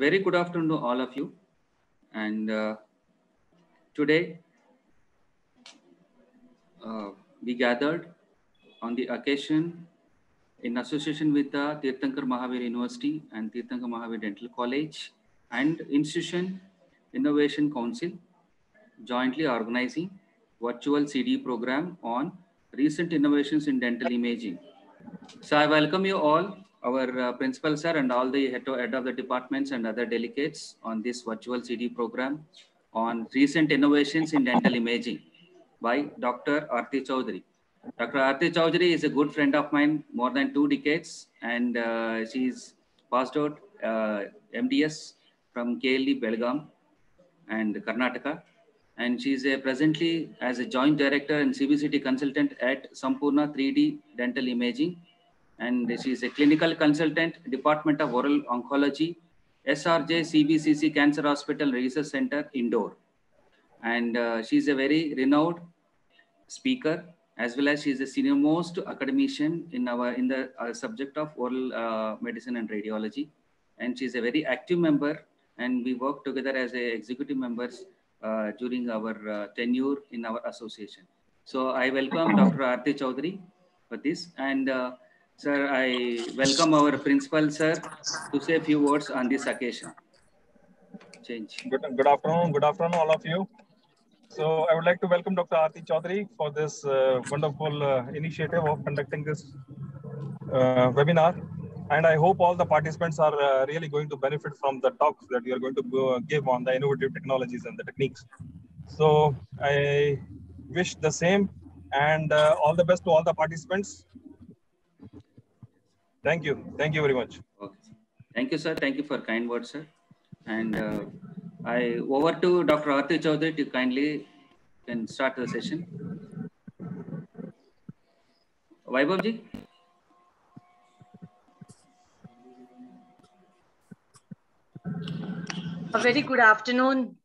very good afternoon to all of you. And uh, today uh, we gathered on the occasion in association with the Teerthanker Mahaveer University and Teerthanker Mahaveer Dental College and Institution Innovation Council jointly organizing virtual CD program on recent innovations in dental imaging. So I welcome you all, our uh, principal sir and all the head, head of the departments and other delegates on this virtual CD program on recent innovations in dental imaging by Dr. Arti Chaudhary. Dr. Arti Chaudhary is a good friend of mine, more than two decades, and uh, she's passed out uh, MDS from KLE Belgaum and Karnataka. And she's a, presently as a joint director and CBCT consultant at Sampurna 3D Dental Imaging. And she's a clinical consultant, Department of Oral Oncology, SRJ CBCC Cancer Hospital Research Center, Indore. And uh, she's a very renowned speaker as well as she is a senior most academician in our in the uh, subject of oral uh, medicine and radiology. And she is a very active member and we work together as a executive members uh, during our uh, tenure in our association. So i welcome dr arti chaudhary for this. And uh, sir i welcome our principal sir to say a few words on this occasion change good, good afternoon good afternoon all of you so I would like to welcome Dr. Arti Chaudhary for this uh, wonderful uh, initiative of conducting this uh, webinar. And I hope all the participants are uh, really going to benefit from the talks that you are going to give on the innovative technologies and the techniques. So I wish the same and uh, all the best to all the participants. Thank you. Thank you very much. Okay. Thank you, sir. Thank you for kind words, sir. And uh, I over to Dr. Arti Chaudhary to kindly can start the session. Vaibhavji? A very good afternoon.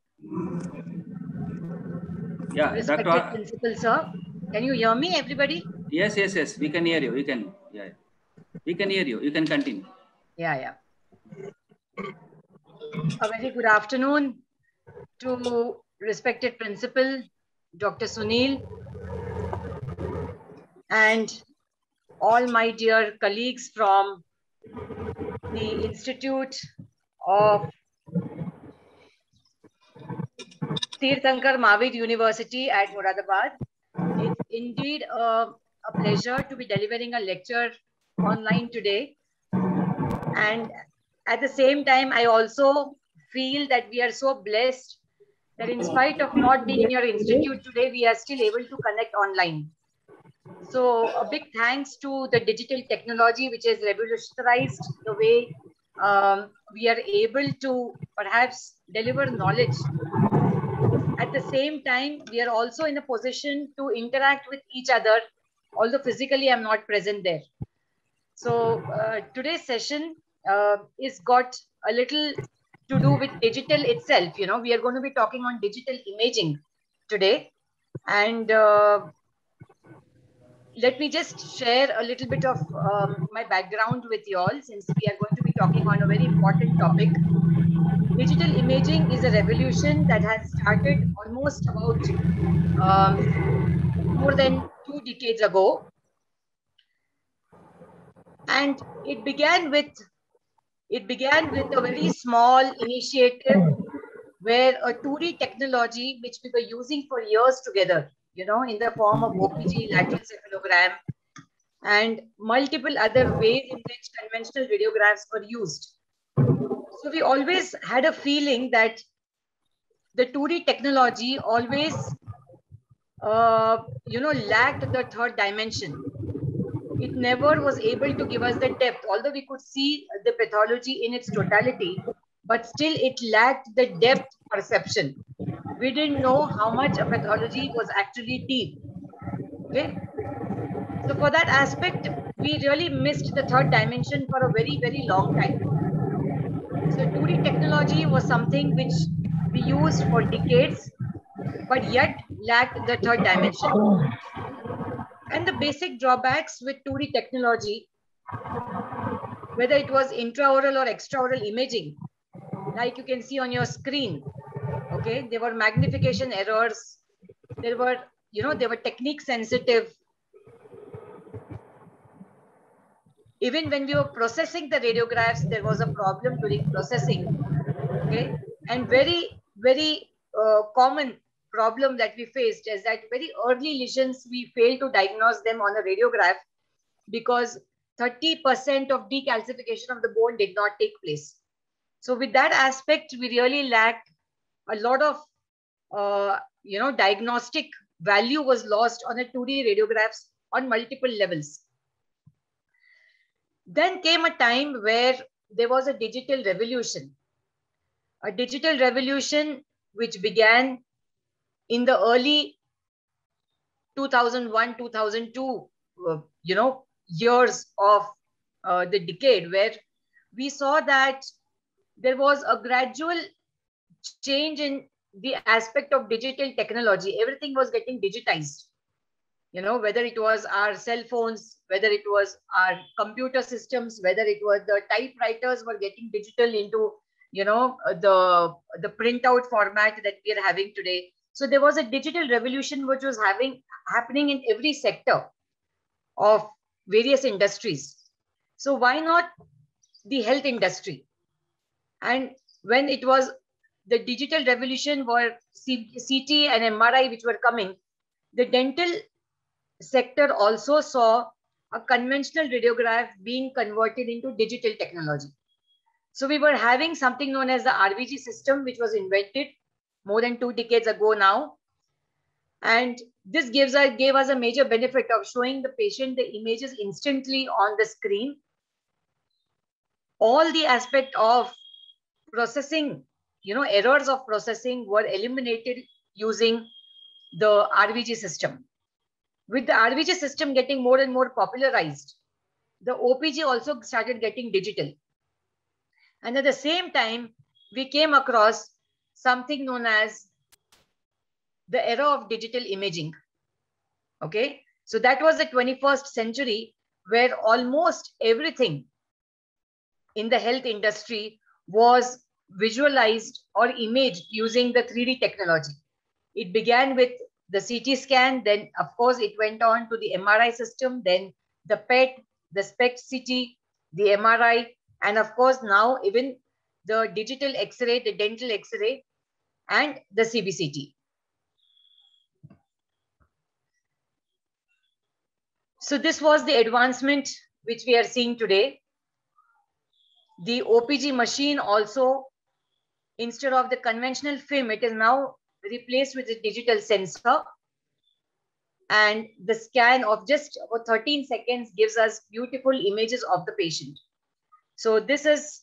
Yeah, respected Dr. principal, sir. Can you hear me, everybody? Yes, yes, yes. We can hear you. We can. Yeah, we can hear you. You can continue. Yeah, yeah. A very good afternoon to respected principal, Dr. Sunil, and all my dear colleagues from the Institute of Teerthanker Mahaveer University at Moradabad. It's indeed a, a pleasure to be delivering a lecture online today. And at the same time, I also feel that we are so blessed that in spite of not being in your institute today, we are still able to connect online. So a big thanks to the digital technology, which has revolutionized the way um, we are able to perhaps deliver knowledge. At the same time, we are also in a position to interact with each other, although physically I'm not present there. So uh, today's session uh, is got a little to do with digital itself. You know, we are going to be talking on digital imaging today. And uh, let me just share a little bit of um, my background with you all since we are going to be talking on a very important topic. Digital imaging is a revolution that has started almost about um, more than two decades ago. And it began with it began with a very small initiative where a 2D technology, which we were using for years together, you know, in the form of OPG, lateral cephalogram, and multiple other ways in which conventional radiographs were used. So we always had a feeling that the 2D technology always, uh, you know, lacked the third dimension it never was able to give us the depth, although we could see the pathology in its totality, but still it lacked the depth perception. We didn't know how much a pathology was actually deep. Okay. So for that aspect, we really missed the third dimension for a very, very long time. So 2D technology was something which we used for decades, but yet lacked the third dimension. And the basic drawbacks with 2D technology, whether it was intraoral or extraoral imaging, like you can see on your screen. Okay, there were magnification errors. There were, you know, there were technique sensitive. Even when we were processing the radiographs, there was a problem during processing. Okay, and very, very uh, common problem that we faced is that very early lesions, we fail to diagnose them on a radiograph because 30% of decalcification of the bone did not take place. So with that aspect, we really lack a lot of, uh, you know, diagnostic value was lost on a 2D radiographs on multiple levels. Then came a time where there was a digital revolution. A digital revolution which began in the early 2001, 2002, uh, you know, years of uh, the decade where we saw that there was a gradual change in the aspect of digital technology. Everything was getting digitized. You know, whether it was our cell phones, whether it was our computer systems, whether it was the typewriters were getting digital into, you know, the, the printout format that we are having today. So there was a digital revolution which was having happening in every sector of various industries. So why not the health industry? And when it was the digital revolution were CT and MRI which were coming, the dental sector also saw a conventional radiograph being converted into digital technology. So we were having something known as the RVG system, which was invented more than two decades ago now. And this gives us, gave us a major benefit of showing the patient the images instantly on the screen. All the aspect of processing, you know, errors of processing were eliminated using the RVG system. With the RVG system getting more and more popularized, the OPG also started getting digital. And at the same time, we came across something known as the era of digital imaging. Okay, so that was the 21st century where almost everything in the health industry was visualized or imaged using the 3D technology. It began with the CT scan, then of course it went on to the MRI system, then the PET, the SPECT CT, the MRI, and of course now even the digital X-ray, the dental X-ray, and the CBCT. So this was the advancement which we are seeing today. The OPG machine also, instead of the conventional film, it is now replaced with a digital sensor. And the scan of just 13 seconds gives us beautiful images of the patient. So this is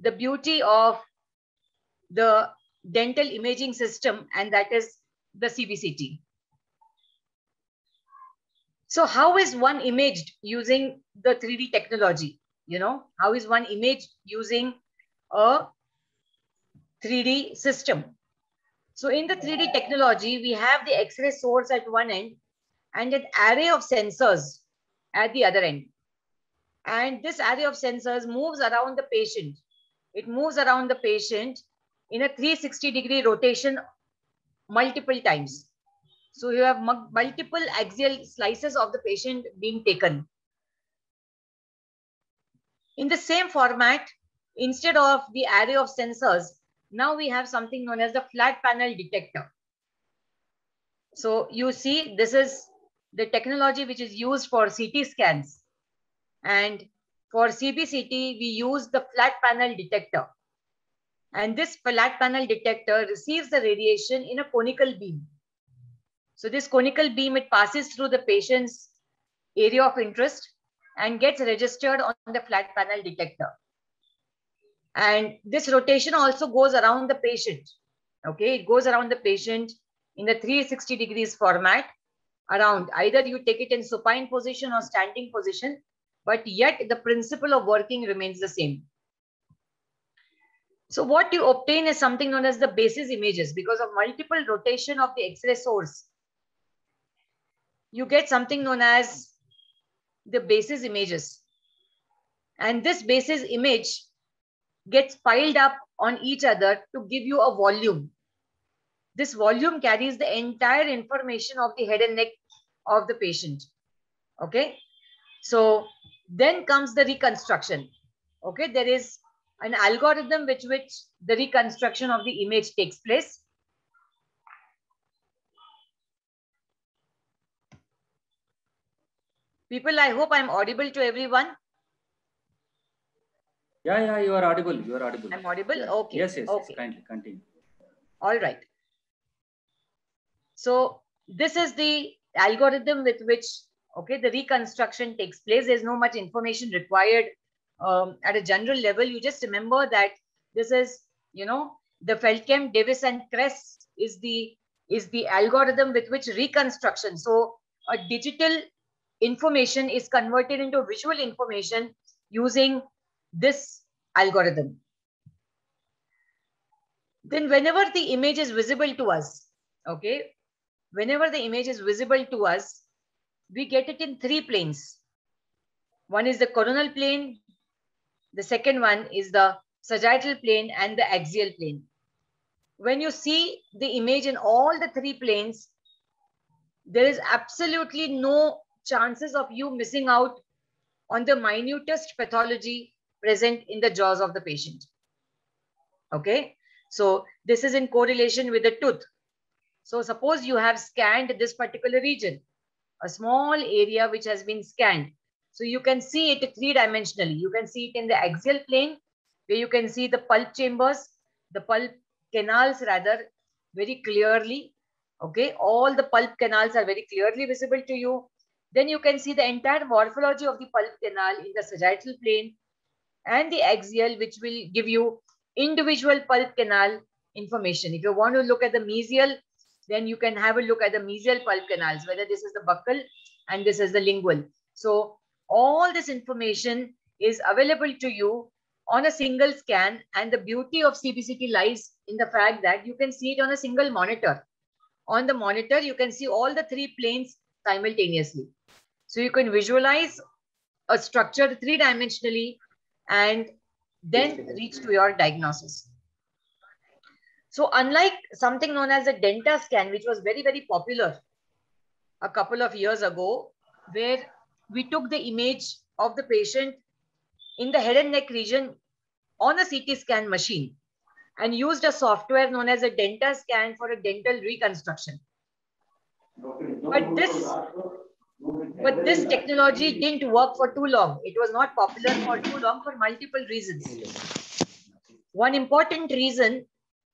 the beauty of the dental imaging system, and that is the CBCT. So how is one imaged using the 3D technology? You know, how is one image using a 3D system? So in the 3D technology, we have the X-ray source at one end and an array of sensors at the other end. And this array of sensors moves around the patient. It moves around the patient in a 360 degree rotation multiple times. So you have multiple axial slices of the patient being taken. In the same format, instead of the array of sensors, now we have something known as the flat panel detector. So you see, this is the technology which is used for CT scans. And for CBCT, we use the flat panel detector. And this flat panel detector receives the radiation in a conical beam. So this conical beam, it passes through the patient's area of interest and gets registered on the flat panel detector. And this rotation also goes around the patient. Okay, it goes around the patient in the 360 degrees format around. Either you take it in supine position or standing position, but yet the principle of working remains the same. So what you obtain is something known as the basis images because of multiple rotation of the X-ray source you get something known as the basis images. And this basis image gets piled up on each other to give you a volume. This volume carries the entire information of the head and neck of the patient. Okay. So then comes the reconstruction. Okay. There is an algorithm with which the reconstruction of the image takes place. People, I hope I'm audible to everyone. Yeah, yeah, you are audible. You are audible. I'm audible. Yeah. Okay. Yes, yes, okay. yes. Kindly continue. All right. So this is the algorithm with which, okay, the reconstruction takes place. There's no much information required um, at a general level. You just remember that this is, you know, the Feldkamp, Davis and Kress is the is the algorithm with which reconstruction. So a digital information is converted into visual information using this algorithm. Then whenever the image is visible to us, okay, whenever the image is visible to us, we get it in three planes. One is the coronal plane, the second one is the sagittal plane and the axial plane. When you see the image in all the three planes, there is absolutely no chances of you missing out on the minutest pathology present in the jaws of the patient. Okay, so this is in correlation with the tooth. So suppose you have scanned this particular region, a small area which has been scanned. So you can see it three dimensionally. You can see it in the axial plane where you can see the pulp chambers, the pulp canals rather very clearly. Okay, all the pulp canals are very clearly visible to you. Then you can see the entire morphology of the pulp canal in the sagittal plane and the axial, which will give you individual pulp canal information. If you want to look at the mesial, then you can have a look at the mesial pulp canals, whether this is the buccal and this is the lingual. So all this information is available to you on a single scan. And the beauty of CBCT lies in the fact that you can see it on a single monitor. On the monitor, you can see all the three planes simultaneously. So you can visualize a structure three-dimensionally and then reach to your diagnosis. So unlike something known as a Denta scan, which was very, very popular a couple of years ago, where we took the image of the patient in the head and neck region on a CT scan machine and used a software known as a Denta scan for a dental reconstruction. But this, but this technology didn't work for too long. It was not popular for too long for multiple reasons. One important reason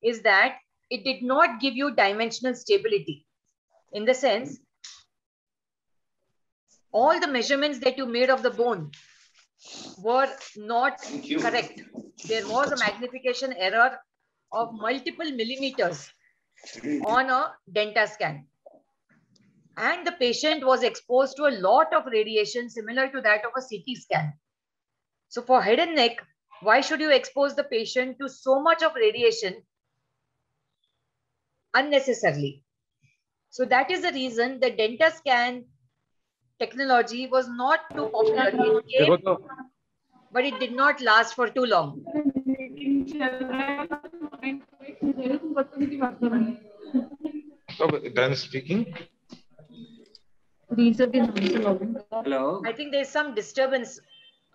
is that it did not give you dimensional stability. In the sense, all the measurements that you made of the bone were not correct. There was a magnification error of multiple millimeters on a Denta scan. And the patient was exposed to a lot of radiation similar to that of a CT scan. So for head and neck, why should you expose the patient to so much of radiation unnecessarily? So that is the reason the Denta scan technology was not too popular. It came, but it did not last for too long. Oh, Dan speaking. Hello. I think there's some disturbance.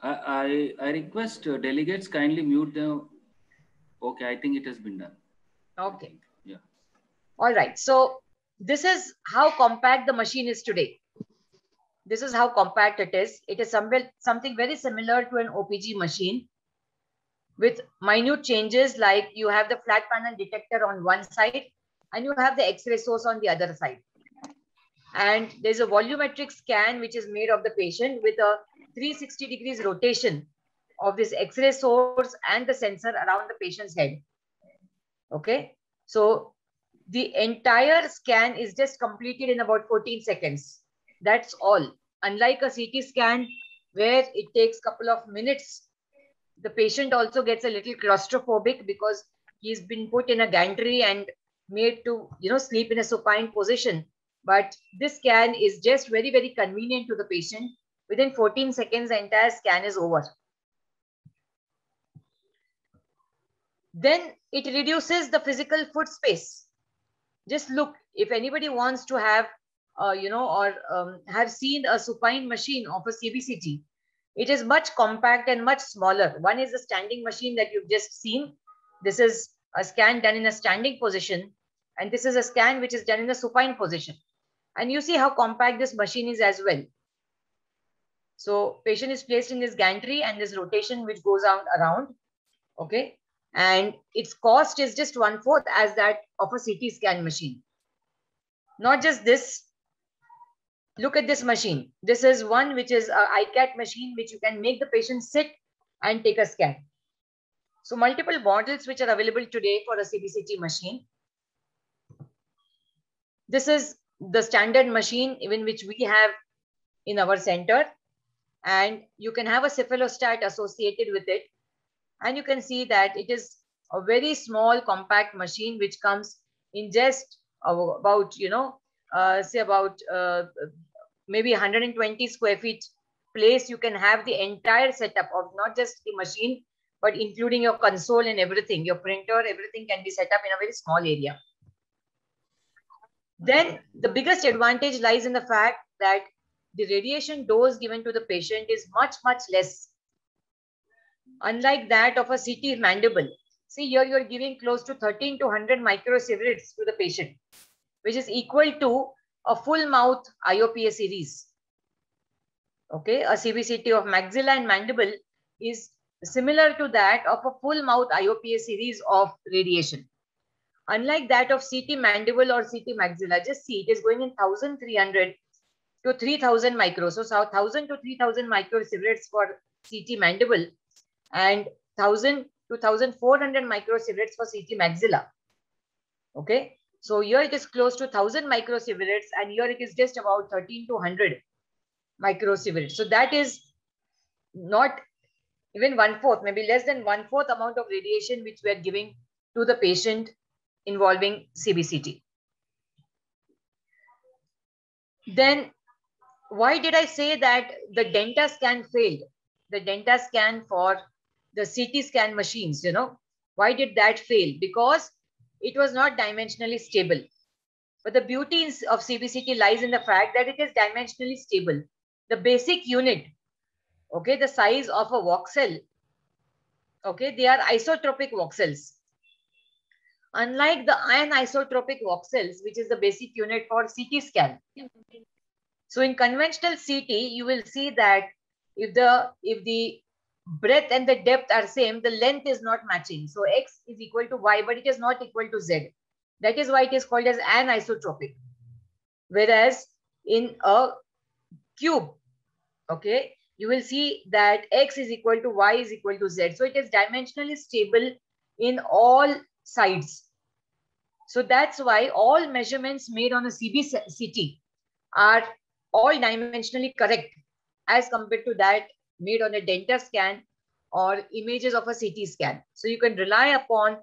I, I, I request uh, delegates kindly mute them. Okay, I think it has been done. Okay. Yeah. All right. So this is how compact the machine is today. This is how compact it is. It is somewhere, something very similar to an OPG machine with minute changes like you have the flat panel detector on one side and you have the X-ray source on the other side. And there's a volumetric scan which is made of the patient with a 360 degrees rotation of this X-ray source and the sensor around the patient's head. Okay. So the entire scan is just completed in about 14 seconds. That's all. Unlike a CT scan where it takes a couple of minutes, the patient also gets a little claustrophobic because he's been put in a gantry and made to, you know, sleep in a supine position. But this scan is just very, very convenient to the patient. Within 14 seconds, the entire scan is over. Then it reduces the physical foot space. Just look, if anybody wants to have, uh, you know, or um, have seen a supine machine of a CBCT, it is much compact and much smaller. One is the standing machine that you've just seen. This is a scan done in a standing position. And this is a scan which is done in a supine position. And you see how compact this machine is as well. So patient is placed in this gantry and this rotation which goes out around. Okay. And its cost is just one fourth as that of a CT scan machine. Not just this, look at this machine. This is one which is a iCat machine which you can make the patient sit and take a scan. So multiple models which are available today for a CBCT machine. This is the standard machine even which we have in our center. And you can have a cephalostat associated with it. And you can see that it is a very small compact machine which comes in just about, you know, say about uh, maybe 120 square feet place. You can have the entire setup of not just the machine, but including your console and everything, your printer, everything can be set up in a very small area. Then the biggest advantage lies in the fact that the radiation dose given to the patient is much, much less. Unlike that of a CT mandible. See here you're giving close to 13 to 100 microsieverts to the patient, which is equal to a full mouth IOPA series. Okay, a CBCT of maxilla and mandible is similar to that of a full mouth IOPA series of radiation. Unlike that of CT mandible or CT maxilla, just see it is going in 1300 to 3000 micro. So 1000 to 3000 microsieverts for CT mandible and 1000 to 1400 microsieverts for CT maxilla. Okay. So here it is close to 1000 microsieverts and here it is just about 13 to 100 microsieverts. So that is not even one fourth, maybe less than one fourth amount of radiation which we are giving to the patient involving CBCT. Then why did I say that the Denta scan failed? The Denta scan for the CT scan machines, you know, why did that fail? Because it was not dimensionally stable. But the beauty of CBCT lies in the fact that it is dimensionally stable. The basic unit okay, the size of a voxel, okay, they are isotropic voxels. Unlike the anisotropic voxels, which is the basic unit for CT scan. So in conventional CT, you will see that if the if the breadth and the depth are same, the length is not matching. So x is equal to y, but it is not equal to z. That is why it is called as anisotropic. Whereas in a cube, okay, you will see that x is equal to y is equal to z. So it is dimensionally stable in all sides. So that's why all measurements made on a CBCT are all dimensionally correct as compared to that made on a Denta scan or images of a CT scan. So you can rely upon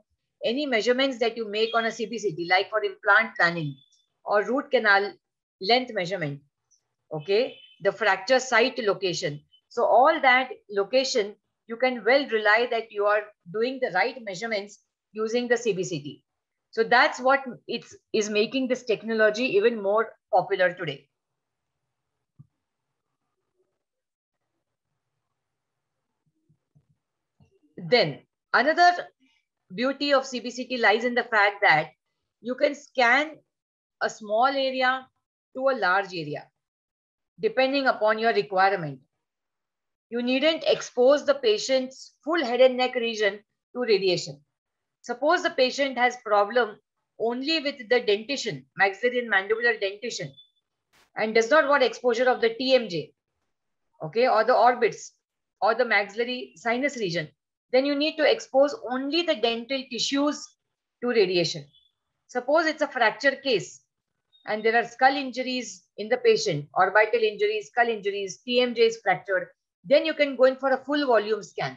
any measurements that you make on a CBCT, like for implant planning or root canal length measurement, okay? The fracture site location. So all that location, you can well rely that you are doing the right measurements using the CBCT. So that's what it's is making this technology even more popular today. Then another beauty of CBCT lies in the fact that you can scan a small area to a large area, depending upon your requirement you needn't expose the patient's full head and neck region to radiation. Suppose the patient has problem only with the dentition, maxillary and mandibular dentition, and does not want exposure of the TMJ, okay, or the orbits or the maxillary sinus region, then you need to expose only the dental tissues to radiation. Suppose it's a fracture case and there are skull injuries in the patient, orbital injuries, skull injuries, TMJ is fractured, then you can go in for a full volume scan.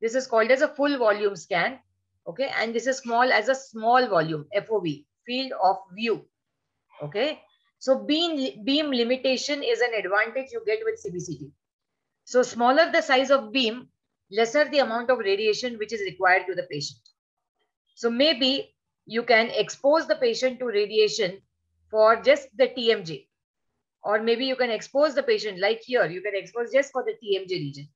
This is called as a full volume scan. Okay. And this is small as a small volume, FOV, field of view. Okay. So beam, beam limitation is an advantage you get with CBCT. So smaller the size of beam, lesser the amount of radiation which is required to the patient. So maybe you can expose the patient to radiation for just the TMJ. Or maybe you can expose the patient like here, you can expose just for the TMJ region.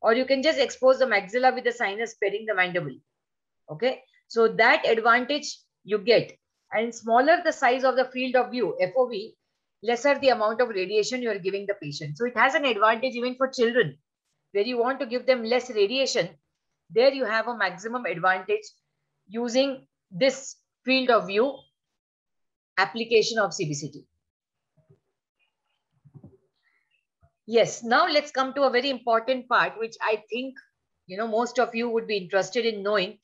Or you can just expose the maxilla with the sinus sparing the mandible. Okay. So that advantage you get. And smaller the size of the field of view, FOV, lesser the amount of radiation you are giving the patient. So it has an advantage even for children where you want to give them less radiation. There you have a maximum advantage using this field of view application of CBCT. Yes, now let's come to a very important part, which I think, you know, most of you would be interested in knowing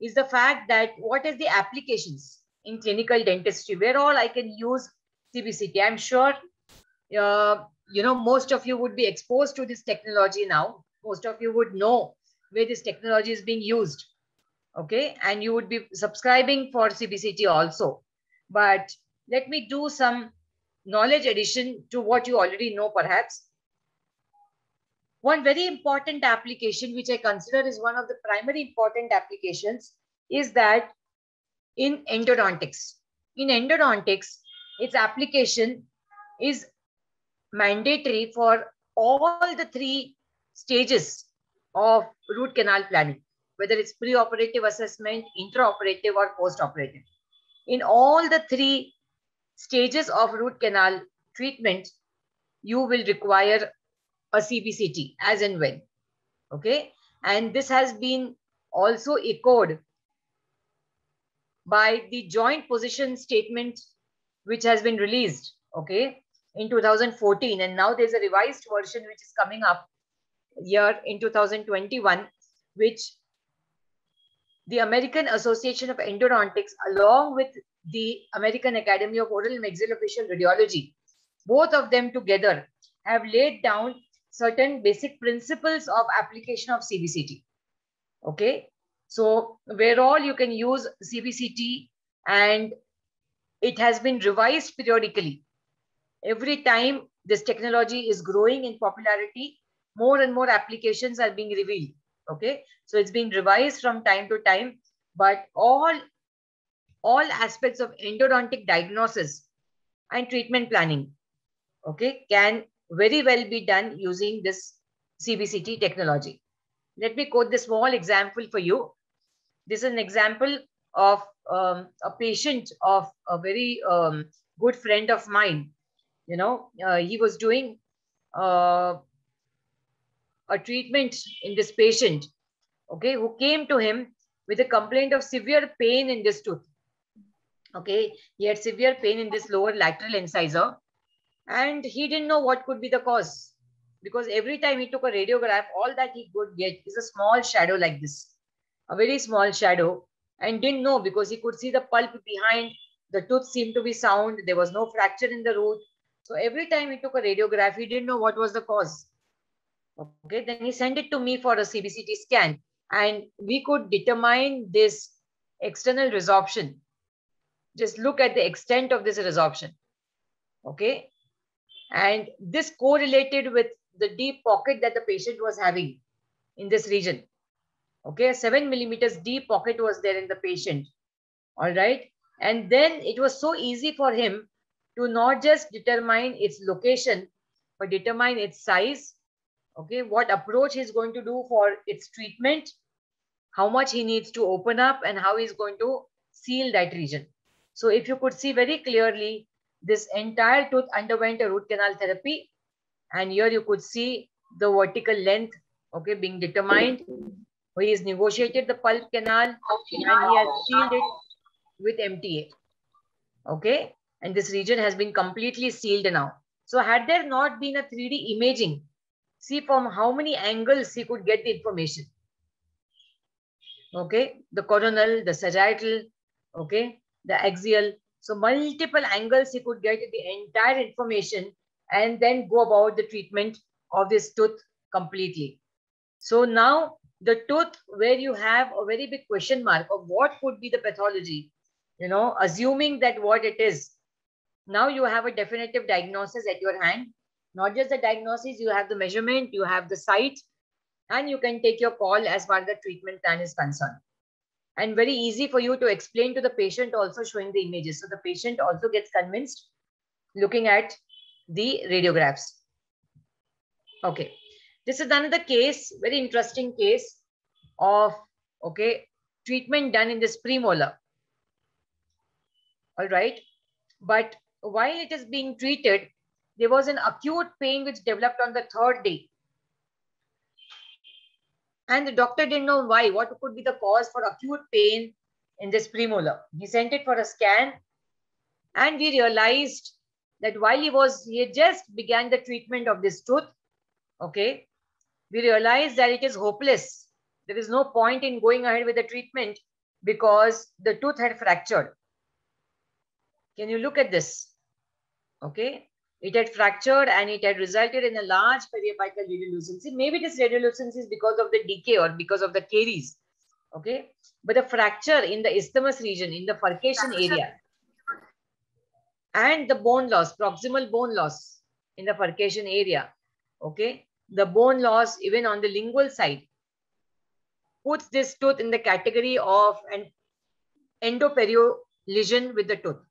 is the fact that what is the applications in clinical dentistry, where all I can use CBCT. I'm sure, uh, you know, most of you would be exposed to this technology now. Most of you would know where this technology is being used. Okay. And you would be subscribing for CBCT also. But let me do some knowledge addition to what you already know, perhaps. One very important application, which I consider is one of the primary important applications, is that in endodontics. In endodontics, its application is mandatory for all the three stages of root canal planning, whether it's pre-operative assessment, intraoperative or post-operative. In all the three stages of root canal treatment, you will require a CBCT as and when. Okay. And this has been also echoed by the joint position statement which has been released, okay, in 2014. And now there's a revised version which is coming up year in 2021, which the American Association of Endodontics, along with the American Academy of Oral and Maxillofacial Radiology, both of them together have laid down certain basic principles of application of CBCT. Okay, so where all you can use CBCT and it has been revised periodically. Every time this technology is growing in popularity, more and more applications are being revealed. Okay, so it's being revised from time to time, but all, all aspects of endodontic diagnosis and treatment planning, okay, can very well be done using this CBCT technology. Let me quote this small example for you. This is an example of um, a patient of a very um, good friend of mine. You know, uh, he was doing uh, a treatment in this patient, okay, who came to him with a complaint of severe pain in this tooth. Okay, he had severe pain in this lower lateral incisor and he didn't know what could be the cause because every time he took a radiograph, all that he could get is a small shadow like this, a very small shadow and didn't know because he could see the pulp behind. The tooth seemed to be sound. There was no fracture in the root. So every time he took a radiograph, he didn't know what was the cause. Okay, then he sent it to me for a CBCT scan and we could determine this external resorption. Just look at the extent of this resorption. Okay, and this correlated with the deep pocket that the patient was having in this region. Okay, seven millimeters deep pocket was there in the patient. All right. And then it was so easy for him to not just determine its location, but determine its size. Okay, what approach he's going to do for its treatment, how much he needs to open up, and how he's going to seal that region. So if you could see very clearly, this entire tooth underwent a root canal therapy. And here you could see the vertical length, okay, being determined he has negotiated the pulp canal and he has sealed it with MTA. Okay. And this region has been completely sealed now. So had there not been a 3D imaging, see from how many angles he could get the information. Okay. The coronal, the sagittal, okay, the axial. So multiple angles he could get the entire information and then go about the treatment of this tooth completely. So now the tooth where you have a very big question mark of what could be the pathology, you know, assuming that what it is. Now you have a definitive diagnosis at your hand. Not just the diagnosis, you have the measurement, you have the site, and you can take your call as far as the treatment plan is concerned. and very easy for you to explain to the patient also showing the images. So the patient also gets convinced looking at the radiographs. Okay. This is another case, very interesting case of, okay, treatment done in this premolar. All right. But while it is being treated, there was an acute pain which developed on the third day. And the doctor didn't know why, what could be the cause for acute pain in this premolar. He sent it for a scan and we realized that while he was, he just began the treatment of this tooth, okay, we realized that it is hopeless. There is no point in going ahead with the treatment because the tooth had fractured. Can you look at this? Okay. It had fractured and it had resulted in a large periapical radiolucency. Maybe this radiolucency is because of the decay or because of the caries. Okay. But the fracture in the isthmus region, in the furcation area, and the bone loss, proximal bone loss in the furcation area. Okay. The bone loss even on the lingual side puts this tooth in the category of an endoperio lesion with the tooth.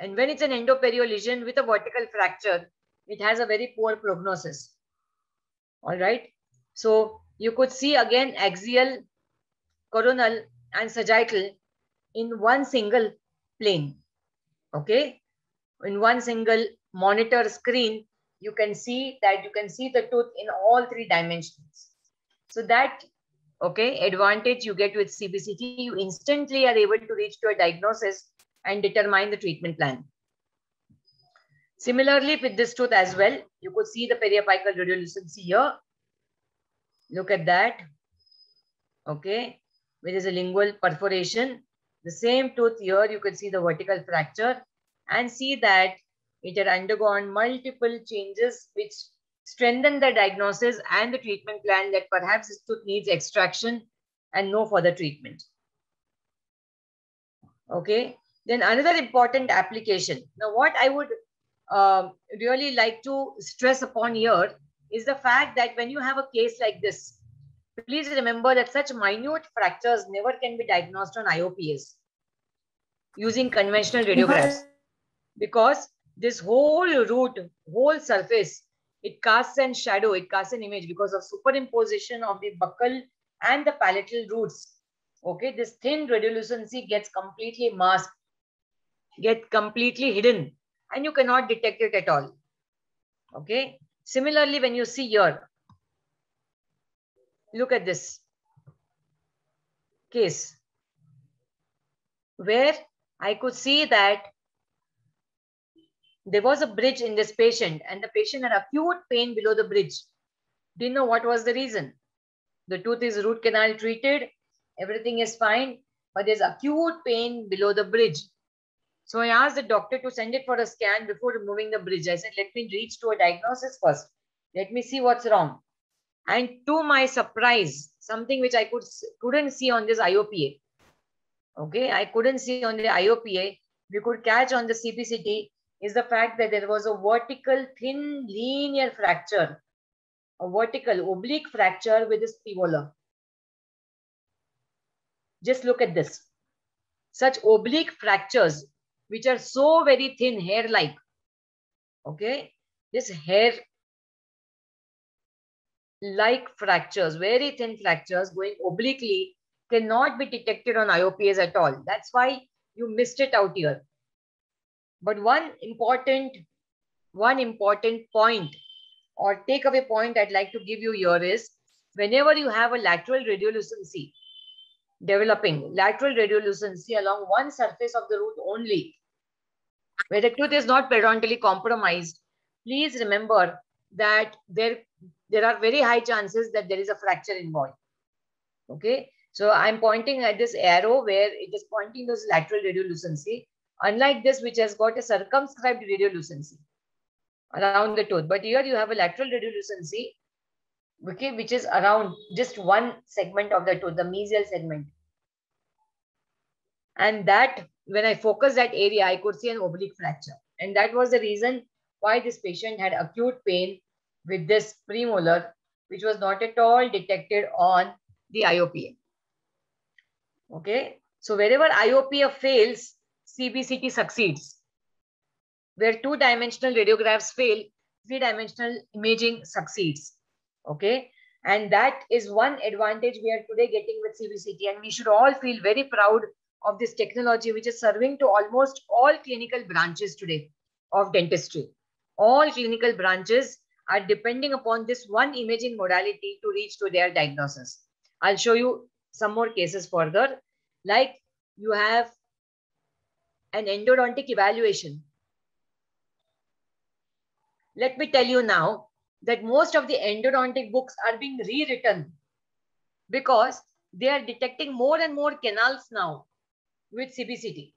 And when it's an endoperio lesion with a vertical fracture, it has a very poor prognosis. All right. So you could see again axial, coronal, and sagittal in one single plane. Okay. In one single monitor screen, you can see that you can see the tooth in all three dimensions. So that, okay, advantage you get with CBCT, you instantly are able to reach to a diagnosis and determine the treatment plan. Similarly, with this tooth as well, you could see the periapical radiolucency here. Look at that. Okay. There is a lingual perforation. The same tooth here, you could see the vertical fracture and see that it had undergone multiple changes which strengthen the diagnosis and the treatment plan that perhaps this tooth needs extraction and no further treatment. Okay. Then another important application. Now, what I would uh, really like to stress upon here is the fact that when you have a case like this, please remember that such minute fractures never can be diagnosed on IOPS using conventional radiographs because this whole root, whole surface, it casts an shadow, it casts an image because of superimposition of the buccal and the palatal roots. Okay, this thin radiolucency gets completely masked get completely hidden and you cannot detect it at all. Okay. Similarly, when you see here, look at this case where I could see that there was a bridge in this patient and the patient had acute pain below the bridge. Didn't know what was the reason. The tooth is root canal treated, everything is fine, but there's acute pain below the bridge. So I asked the doctor to send it for a scan before removing the bridge. I said, let me reach to a diagnosis first. Let me see what's wrong. And to my surprise, something which I could, couldn't see on this IOPA. Okay, I couldn't see on the IOPA. We could catch on the CBCT is the fact that there was a vertical thin linear fracture, a vertical oblique fracture with this premolar. Just look at this. Such oblique fractures which are so very thin, hair-like. Okay, this hair like fractures, very thin fractures going obliquely cannot be detected on IOPS at all. That's why you missed it out here. But one important, one important point or takeaway point I'd like to give you here is whenever you have a lateral radiolucency developing, lateral radiolucency along one surface of the root only, where the tooth is not periodontally compromised, please remember that there, there are very high chances that there is a fracture involved. Okay, so I'm pointing at this arrow where it is pointing those lateral radiolucency, unlike this which has got a circumscribed radiolucency around the tooth. But here you have a lateral radiolucency, okay, which is around just one segment of the tooth, the mesial segment. And that when I focused that area, I could see an oblique fracture. And that was the reason why this patient had acute pain with this premolar, which was not at all detected on the IOPA. Okay. So wherever IOPA fails, CBCT succeeds. Where two-dimensional radiographs fail, three-dimensional imaging succeeds. Okay. And that is one advantage we are today getting with CBCT. And we should all feel very proud of this technology, which is serving to almost all clinical branches today of dentistry. All clinical branches are depending upon this one imaging modality to reach to their diagnosis. I'll show you some more cases further. Like you have an endodontic evaluation. Let me tell you now that most of the endodontic books are being rewritten because they are detecting more and more canals now with CBCT,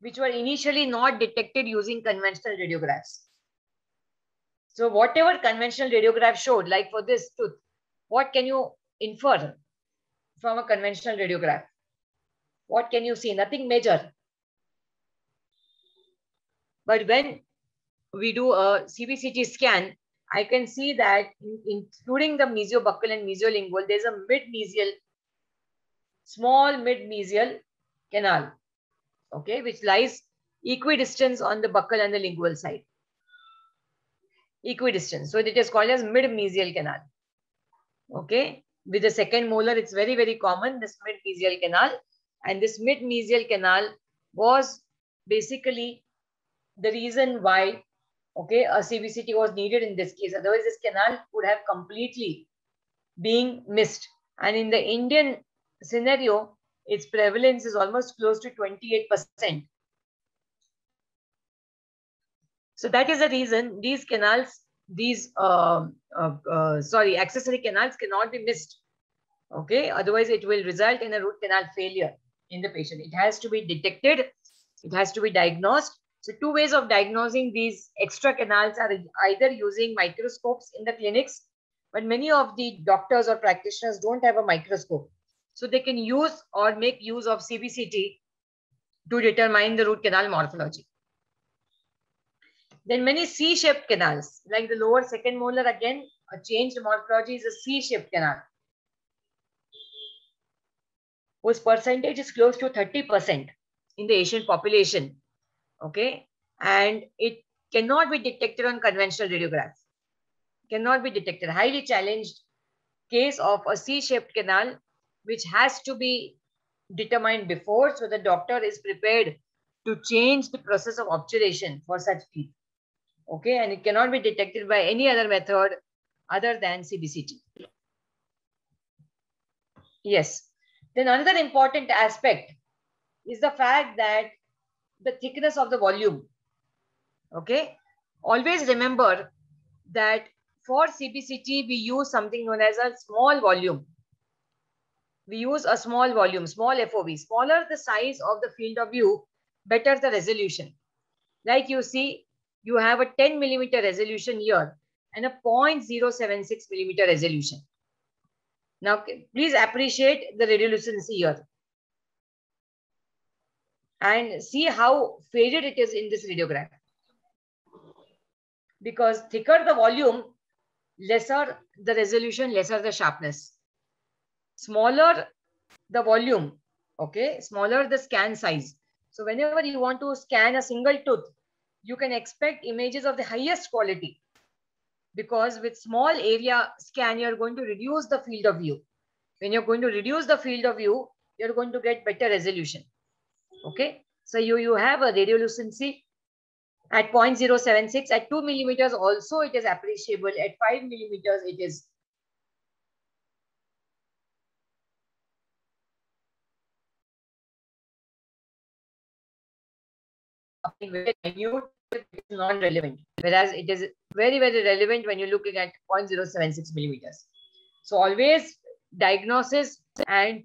which were initially not detected using conventional radiographs. So whatever conventional radiograph showed, like for this tooth, what can you infer from a conventional radiograph? What can you see? Nothing major. But when we do a CBCT scan, I can see that in, including the mesiobuccal and mesiolingual, there's a mid-mesial, small mid-mesial canal, okay, which lies equidistant on the buccal and the lingual side. Equidistant. So it is called as mid-mesial canal. Okay. With the second molar, it's very, very common, this mid-mesial canal. And this mid-mesial canal was basically the reason why, okay, a CBCT was needed in this case. Otherwise, this canal would have completely being missed. And in the Indian scenario, its prevalence is almost close to 28%. So that is the reason these canals, these, uh, uh, uh, sorry, accessory canals cannot be missed. Okay, otherwise it will result in a root canal failure in the patient. It has to be detected, it has to be diagnosed. So two ways of diagnosing these extra canals are either using microscopes in the clinics, but many of the doctors or practitioners don't have a microscope. So they can use or make use of CBCT to determine the root canal morphology. Then many C-shaped canals, like the lower second molar, again, a changed morphology is a C-shaped canal, whose percentage is close to 30% in the Asian population. Okay. And it cannot be detected on conventional radiographs. Cannot be detected. Highly challenged case of a C-shaped canal which has to be determined before so the doctor is prepared to change the process of obturation for such people. Okay, and it cannot be detected by any other method other than CBCT. Yes. Then another important aspect is the fact that the thickness of the volume. Okay. Always remember that for CBCT, we use something known as a small volume we use a small volume, small FOV. Smaller the size of the field of view, better the resolution. Like you see, you have a 10 millimeter resolution here and a 0.076 millimeter resolution. Now, please appreciate the radiolucency here. And see how faded it is in this radiograph. Because thicker the volume, lesser the resolution, lesser the sharpness smaller the volume, okay, smaller the scan size. So whenever you want to scan a single tooth, you can expect images of the highest quality because with small area scan, you're going to reduce the field of view. When you're going to reduce the field of view, you're going to get better resolution. Okay. So you, you have a radiolucency at 0.076 at 2 millimeters also it is appreciable at 5 millimeters it is very minute, it's non-relevant. Whereas it is very, very relevant when you're looking at 0.076 millimeters. So always diagnosis and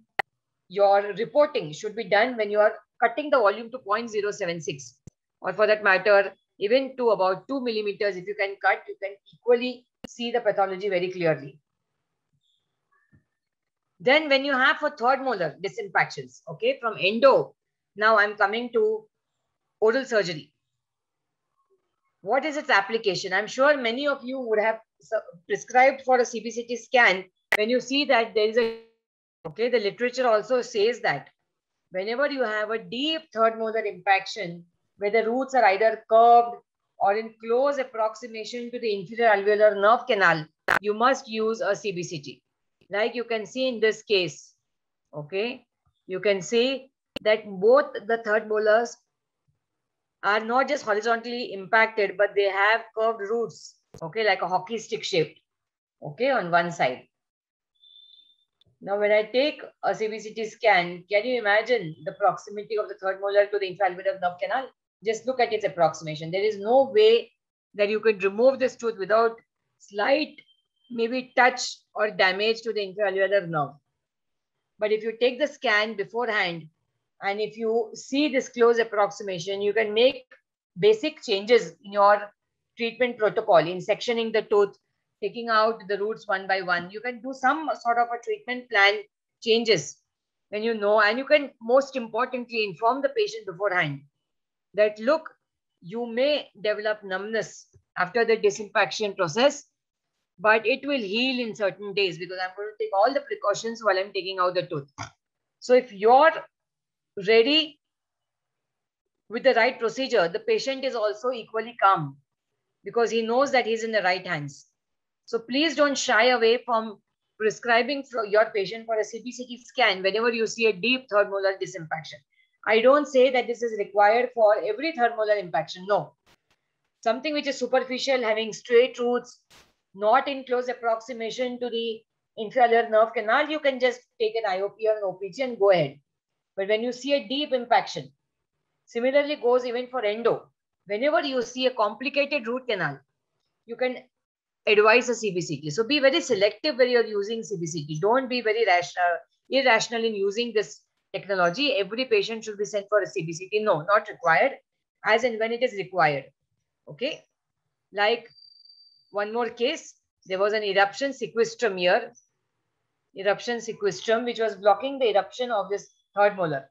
your reporting should be done when you are cutting the volume to 0.076 or for that matter, even to about 2 millimeters. If you can cut, you can equally see the pathology very clearly. Then when you have for third molar disimpactions, okay, from endo, now I'm coming to oral surgery. What is its application? I'm sure many of you would have prescribed for a CBCT scan when you see that there is a, okay, the literature also says that whenever you have a deep third molar impaction, where the roots are either curved or in close approximation to the inferior alveolar nerve canal, you must use a CBCT. Like you can see in this case, okay, you can see that both the third molars are not just horizontally impacted, but they have curved roots, okay, like a hockey stick shape, okay, on one side. Now, when I take a CBCT scan, can you imagine the proximity of the third molar to the infraalveolar nerve canal? Just look at its approximation. There is no way that you could remove this tooth without slight, maybe touch or damage to the infraalveolar nerve. But if you take the scan beforehand, and if you see this close approximation, you can make basic changes in your treatment protocol in sectioning the tooth, taking out the roots one by one. You can do some sort of a treatment plan changes when you know, and you can most importantly inform the patient beforehand that look, you may develop numbness after the disimpaction process, but it will heal in certain days because I'm going to take all the precautions while I'm taking out the tooth. So if you're ready with the right procedure, the patient is also equally calm because he knows that he's in the right hands. So please don't shy away from prescribing for your patient for a CBCT scan whenever you see a deep third molar disimpaction. I don't say that this is required for every third molar impaction. No. Something which is superficial, having straight roots, not in close approximation to the inferior nerve canal, you can just take an IOP or an OPG and go ahead. But when you see a deep impaction, similarly goes even for endo. Whenever you see a complicated root canal, you can advise a CBCT. So be very selective when you're using CBCT. Don't be very rational, irrational in using this technology. Every patient should be sent for a CBCT. No, not required. As and when it is required. Okay. Like one more case, there was an eruption sequestrum here. Eruption sequestrum, which was blocking the eruption of this third molar.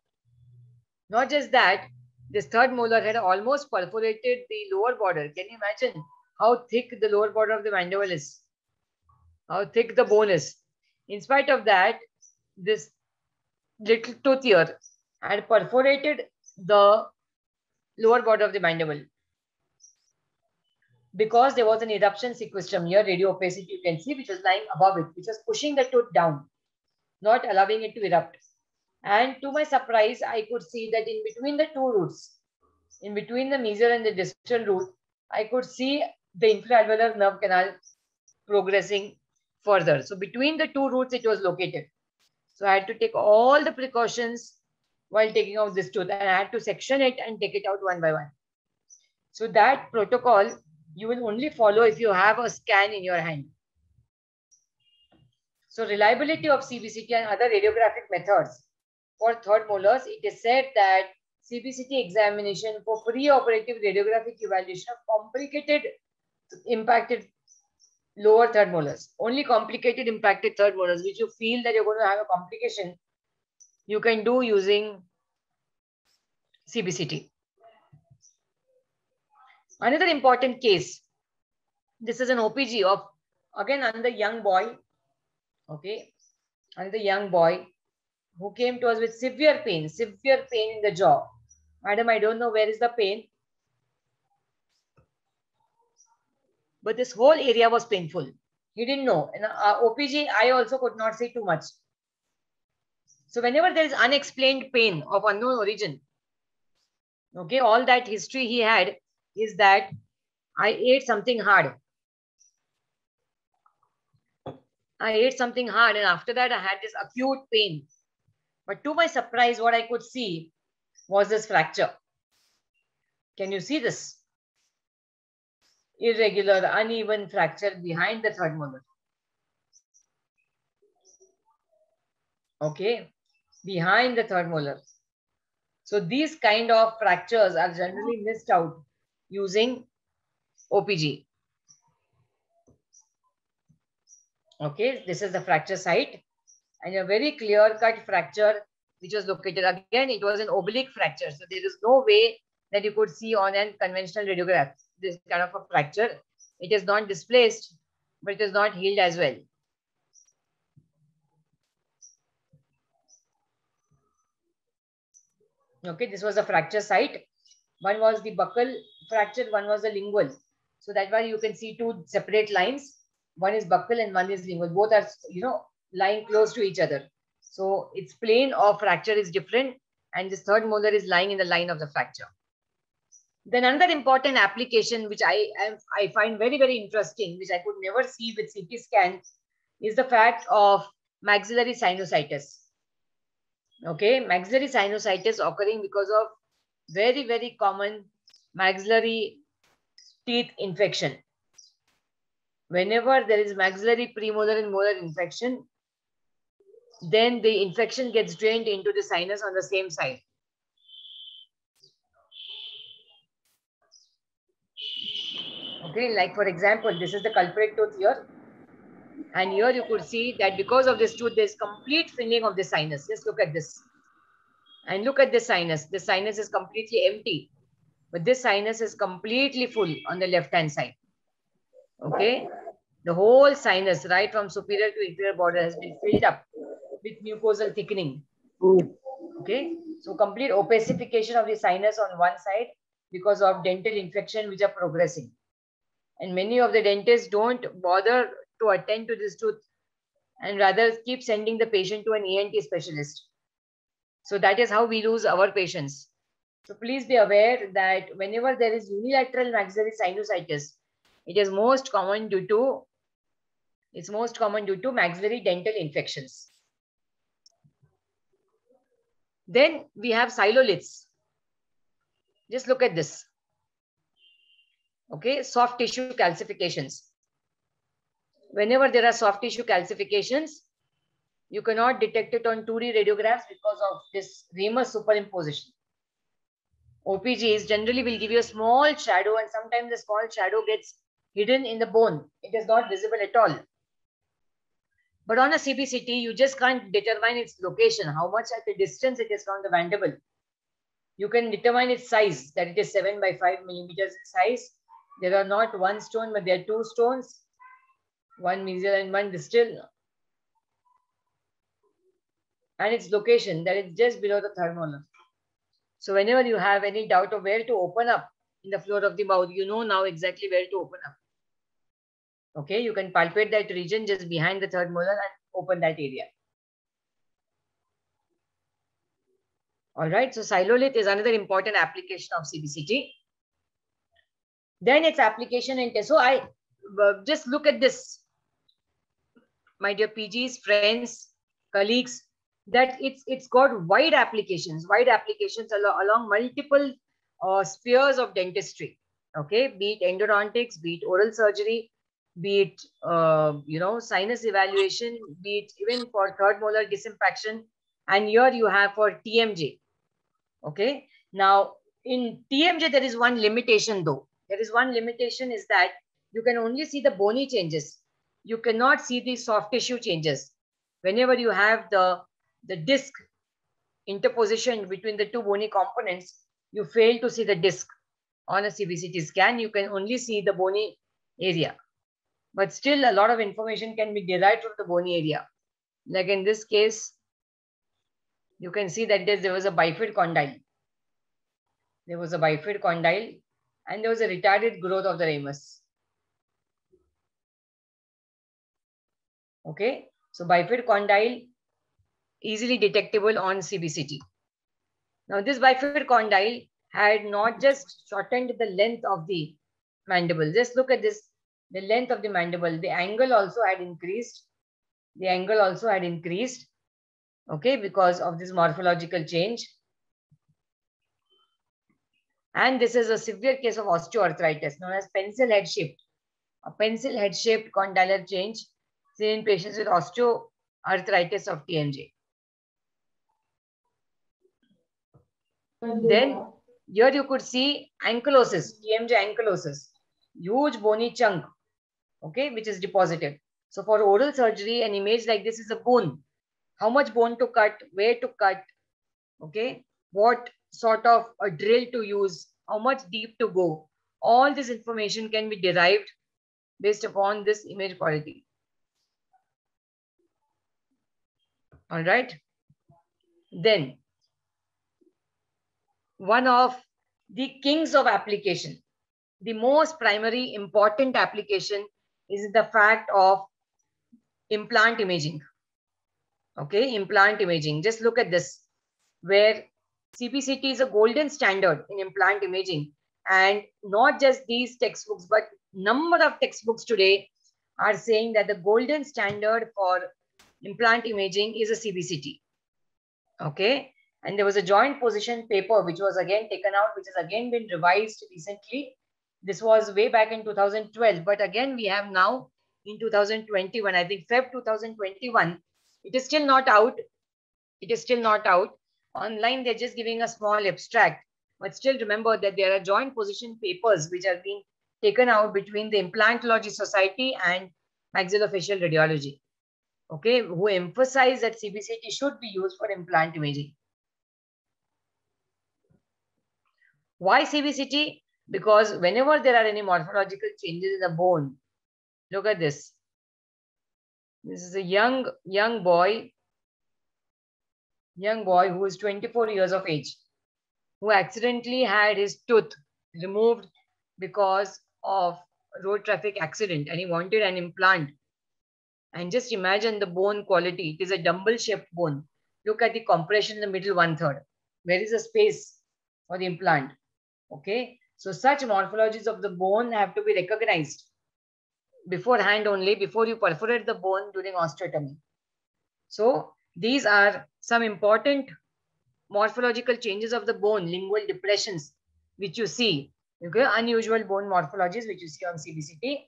Not just that, this third molar had almost perforated the lower border. Can you imagine how thick the lower border of the mandible is? How thick the bone is. In spite of that, this little tooth here had perforated the lower border of the mandible. Because there was an eruption sequestrum here, radio opacity you can see, which was lying above it, which was pushing the tooth down, not allowing it to erupt. And to my surprise, I could see that in between the two roots, in between the mesial and the distal root, I could see the infraalveolar nerve canal progressing further. So between the two roots, it was located. So I had to take all the precautions while taking out this tooth and I had to section it and take it out one by one. So that protocol you will only follow if you have a scan in your hand. So reliability of CBCT and other radiographic methods for third molars, it is said that CBCT examination for pre-operative radiographic evaluation of complicated impacted lower third molars, only complicated impacted third molars, which you feel that you're going to have a complication, you can do using CBCT. Another important case, this is an OPG of, again, another young boy, okay, another young boy who came to us with severe pain, severe pain in the jaw. Madam, I don't know where is the pain. But this whole area was painful. He didn't know. And uh, OPG, I also could not say too much. So whenever there is unexplained pain of unknown origin, okay, all that history he had is that I ate something hard. I ate something hard and after that I had this acute pain. But to my surprise, what I could see was this fracture. Can you see this? Irregular, uneven fracture behind the third molar. Okay, behind the third molar. So these kind of fractures are generally missed out using OPG. Okay, this is the fracture site and a very clear cut fracture which was located again it was an oblique fracture so there is no way that you could see on a conventional radiograph this kind of a fracture it is not displaced but it is not healed as well Okay, this was the fracture site. One was the buccal fracture, one was the lingual. So that's why you can see two separate lines. One is buccal and one is lingual. Both are, you know, lying close to each other. So its plane of fracture is different and this third molar is lying in the line of the fracture. Then another important application which I, I, I find very, very interesting, which I could never see with CT scan, is the fact of maxillary sinusitis. Okay, maxillary sinusitis occurring because of very, very common maxillary teeth infection. Whenever there is maxillary premolar and molar infection, then the infection gets drained into the sinus on the same side. Okay, like for example, this is the culprit tooth here. And here you could see that because of this tooth, there's complete filling of the sinus. Just look at this. And look at the sinus. The sinus is completely empty. But this sinus is completely full on the left-hand side. Okay. The whole sinus, right from superior to inferior border has been filled up with mucosal thickening. Okay. So complete opacification of the sinus on one side because of dental infection which are progressing. And many of the dentists don't bother to attend to this tooth and rather keep sending the patient to an ENT specialist. So that is how we lose our patients. So please be aware that whenever there is unilateral maxillary sinusitis, it is most common due to it's most common due to maxillary dental infections. Then we have sialoliths. Just look at this. Okay, soft tissue calcifications. Whenever there are soft tissue calcifications, you cannot detect it on 2D radiographs because of this Ramus superimposition. OPGs generally will give you a small shadow and sometimes the small shadow gets hidden in the bone. It is not visible at all. But on a CBCT, you just can't determine its location, how much at a distance it is from the mandible. You can determine its size, that it is 7 by 5 millimeters in size. There are not one stone, but there are two stones, one mesial and one distal. And its location, that is just below the third molar. So whenever you have any doubt of where to open up in the floor of the mouth, you know now exactly where to open up. Okay, you can palpate that region just behind the third molar and open that area. All right, so sialolith is another important application of CBCT. Then its application in test. So I uh, just look at this, my dear PGs, friends, colleagues, that it's it's got wide applications, wide applications along, along multiple uh, spheres of dentistry. Okay, be it endodontics, be it oral surgery, be it uh, you know sinus evaluation, be it even for third molar disimpaction, and here you have for TMJ. Okay, now in TMJ there is one limitation though. There is one limitation is that you can only see the bony changes. You cannot see the soft tissue changes. Whenever you have the the disc interposition between the two bony components, you fail to see the disc on a CBCT scan. You can only see the bony area but still a lot of information can be derived from the bony area. Like in this case, you can see that there was a bifid condyle. There was a bifid condyle and there was a retarded growth of the ramus. Okay, so bifid condyle easily detectable on CBCT. Now this bifid condyle had not just shortened the length of the mandible. Just look at this the length of the mandible, the angle also had increased. The angle also had increased, okay, because of this morphological change. And this is a severe case of osteoarthritis known as pencil head shift. A pencil head shaped condylar change seen in patients with osteoarthritis of TMJ. Then here you could see ankylosis, TMJ ankylosis, huge bony chunk okay, which is deposited. So for oral surgery, an image like this is a bone. How much bone to cut, where to cut, okay, what sort of a drill to use, how much deep to go. All this information can be derived based upon this image quality. All right. Then, one of the kings of application. The most primary important application is the fact of implant imaging. Okay, implant imaging. Just look at this, where CBCT is a golden standard in implant imaging. And not just these textbooks, but number of textbooks today are saying that the golden standard for implant imaging is a CBCT. Okay. And there was a joint position paper, which was again taken out, which has again been revised recently. This was way back in 2012. But again, we have now in 2021, I think Feb 2021, it is still not out. It is still not out. Online, they're just giving a small abstract. But still remember that there are joint position papers which are being taken out between the Implantology Society and Maxillofacial Radiology okay, who emphasize that CBCT should be used for implant imaging. Why CBCT? Because whenever there are any morphological changes in the bone, look at this. This is a young, young boy, young boy who is 24 years of age, who accidentally had his tooth removed because of road traffic accident and he wanted an implant and just imagine the bone quality. It is a dumbbell shaped bone. Look at the compression in the middle one third. Where is the space for the implant? Okay. So such morphologies of the bone have to be recognized beforehand only before you perforate the bone during osteotomy. So these are some important morphological changes of the bone, lingual depressions, which you see. Okay, unusual bone morphologies, which you see on CBCT.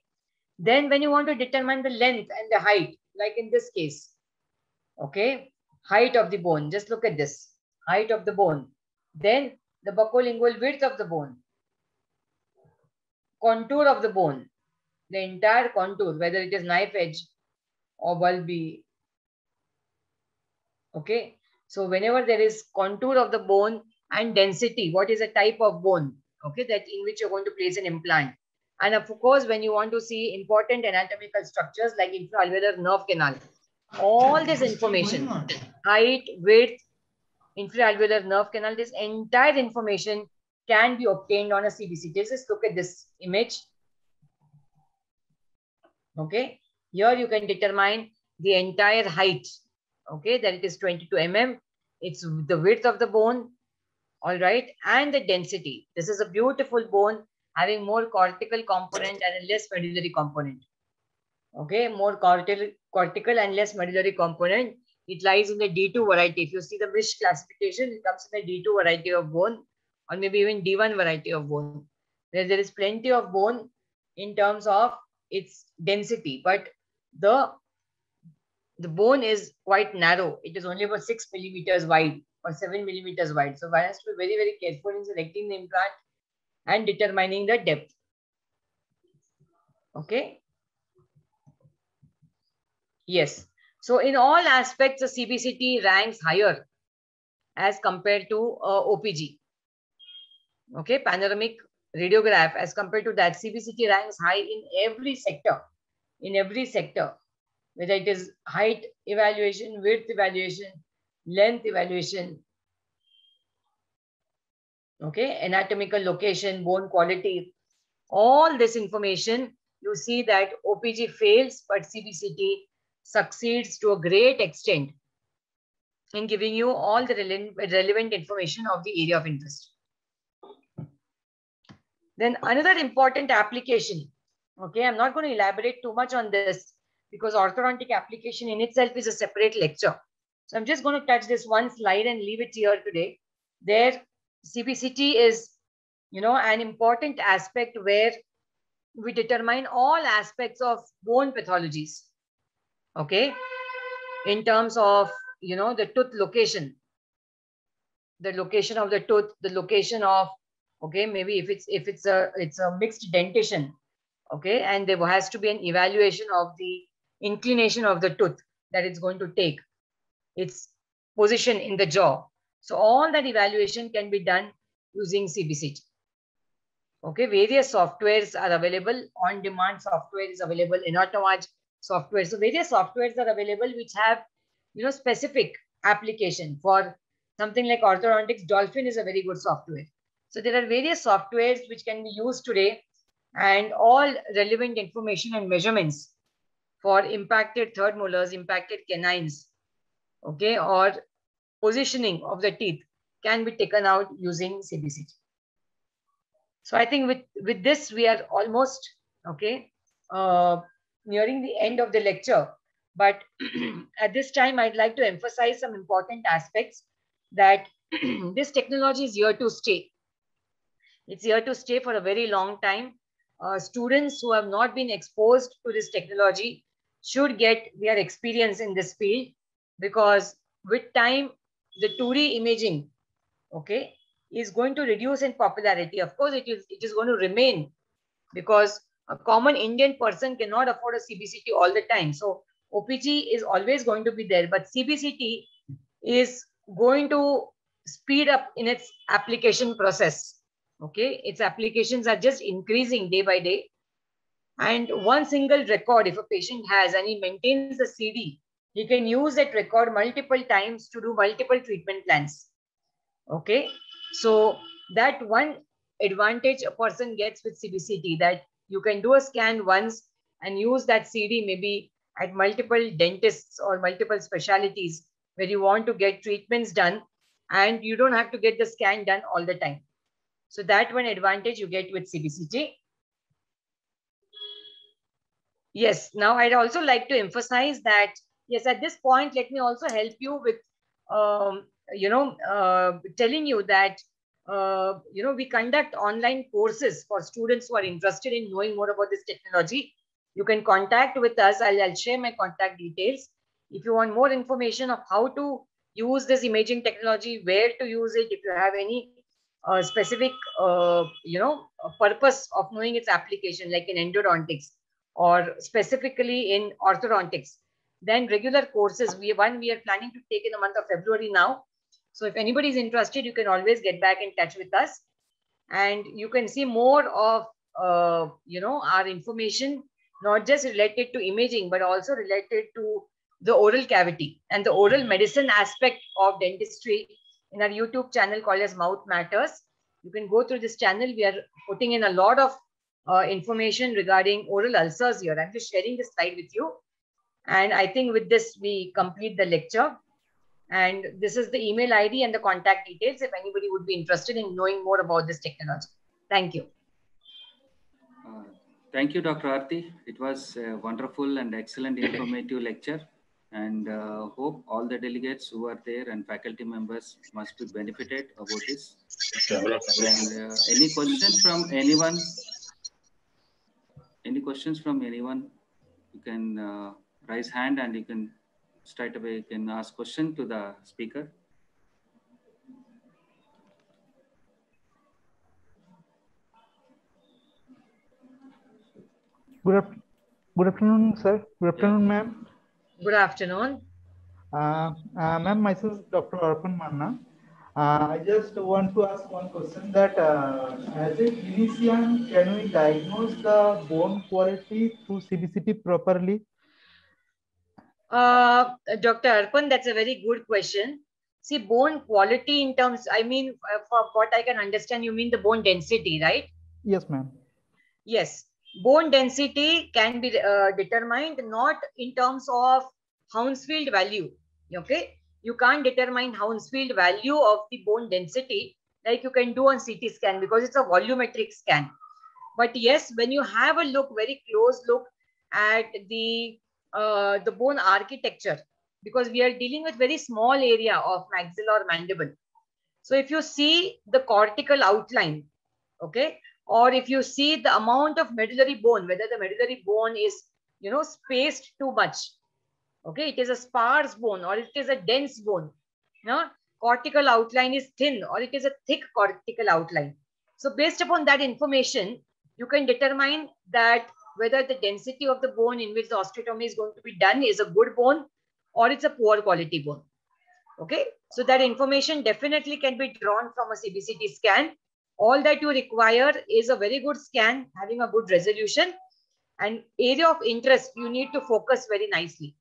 Then when you want to determine the length and the height, like in this case, okay, height of the bone, just look at this, height of the bone. Then the buccolingual width of the bone, contour of the bone, the entire contour, whether it is knife edge or bulby. Okay, so whenever there is contour of the bone and density, what is a type of bone, okay, that in which you're going to place an implant. And of course, when you want to see important anatomical structures like infraalveolar nerve canal, all this information, height, width, infraalveolar nerve canal, this entire information can be obtained on a CBCT. Just look at this image. Okay, here you can determine the entire height. Okay, that it is 22 mm. It's the width of the bone, all right, and the density. This is a beautiful bone having more cortical component and less medullary component. Okay, more cortical, cortical and less medullary component. It lies in the D2 variety. If you see the Misch classification, it comes in the D2 variety of bone or maybe even D1 variety of bone. Where there is plenty of bone in terms of its density, but the the bone is quite narrow. It is only about six millimeters wide or seven millimeters wide. So one has to be very, very careful in selecting the implant and determining the depth. Okay. Yes. So in all aspects, the CBCT ranks higher as compared to uh, OPG. Okay, panoramic radiograph as compared to that, CBCT ranks high in every sector, in every sector, whether it is height evaluation, width evaluation, length evaluation, okay, anatomical location, bone quality, all this information, you see that OPG fails, but CBCT succeeds to a great extent in giving you all the relevant information of the area of interest. Then another important application, okay, I'm not going to elaborate too much on this because orthodontic application in itself is a separate lecture. So I'm just going to touch this one slide and leave it here today. There CBCT is, you know, an important aspect where we determine all aspects of bone pathologies. Okay. In terms of, you know, the tooth location, the location of the tooth, the location of, okay, maybe if it's, if it's a, it's a mixed dentition, okay. And there has to be an evaluation of the inclination of the tooth that it's going to take, its position in the jaw. So all that evaluation can be done using CBCT. Okay, various softwares are available. On-demand software is available. Anatomage software. So various softwares are available which have, you know, specific application for something like orthodontics, Dolphin is a very good software. So there are various softwares which can be used today and all relevant information and measurements for impacted third molars, impacted canines, okay, or positioning of the teeth can be taken out using CBCT. So I think with, with this, we are almost, okay, uh, nearing the end of the lecture. But at this time, I'd like to emphasize some important aspects that this technology is here to stay. It's here to stay for a very long time. Uh, students who have not been exposed to this technology should get their experience in this field because with time, the 2D imaging, okay, is going to reduce in popularity. Of course, it is, it is going to remain because a common Indian person cannot afford a CBCT all the time. So OPG is always going to be there, but CBCT is going to speed up in its application process. Okay, its applications are just increasing day by day. And one single record, if a patient has and he maintains the CD, he can use that record multiple times to do multiple treatment plans. Okay, so that one advantage a person gets with CBCT that you can do a scan once and use that CD maybe at multiple dentists or multiple specialities where you want to get treatments done and you don't have to get the scan done all the time. So that one advantage you get with CBCT. Yes, now I'd also like to emphasize that, yes, at this point, let me also help you with, um, you know, uh, telling you that, uh, you know, we conduct online courses for students who are interested in knowing more about this technology. You can contact with us. I'll, I'll share my contact details. If you want more information of how to use this imaging technology, where to use it, if you have any uh, specific, uh, you know, purpose of knowing its application, like in endodontics or specifically in orthodontics, then regular courses, we one we are planning to take in the month of February now. So if anybody is interested, you can always get back in touch with us. And you can see more of, uh, you know, our information, not just related to imaging, but also related to the oral cavity and the oral medicine aspect of dentistry in our YouTube channel called as Mouth Matters. You can go through this channel. We are putting in a lot of uh, information regarding oral ulcers here. I'm just sharing this slide with you. And I think with this, we complete the lecture. And this is the email ID and the contact details if anybody would be interested in knowing more about this technology. Thank you. Uh, thank you, Dr. Arti. It was a wonderful and excellent informative lecture and uh, hope all the delegates who are there and faculty members must be benefited about this. And, uh, any questions from anyone? Any questions from anyone? You can uh, raise hand and you can straight away you can ask question to the speaker. Good, af- good afternoon, sir. Good afternoon, ma'am. Good afternoon. Uh, uh, ma'am, myself is Dr. Arpan Manna. Uh, I just want to ask one question that uh, as a clinician, can we diagnose the bone quality through CBCT properly? Uh, Dr. Arpan, that's a very good question. See, bone quality in terms, I mean, uh, for what I can understand, you mean the bone density, right? Yes, ma'am. Yes. Bone density can be uh, determined not in terms of Hounsfield value. Okay. You can't determine Hounsfield value of the bone density like you can do on CT scan because it's a volumetric scan. But yes, when you have a look, very close look at the uh, the bone architecture, because we are dealing with very small area of maxilla or mandible. So if you see the cortical outline, okay, or if you see the amount of medullary bone, whether the medullary bone is, you know, spaced too much, okay, it is a sparse bone or it is a dense bone, no? cortical outline is thin or it is a thick cortical outline. So based upon that information, you can determine that whether the density of the bone in which the osteotomy is going to be done is a good bone or it's a poor quality bone. Okay, so that information definitely can be drawn from a CBCT scan. All that you require is a very good scan having a good resolution and area of interest you need to focus very nicely.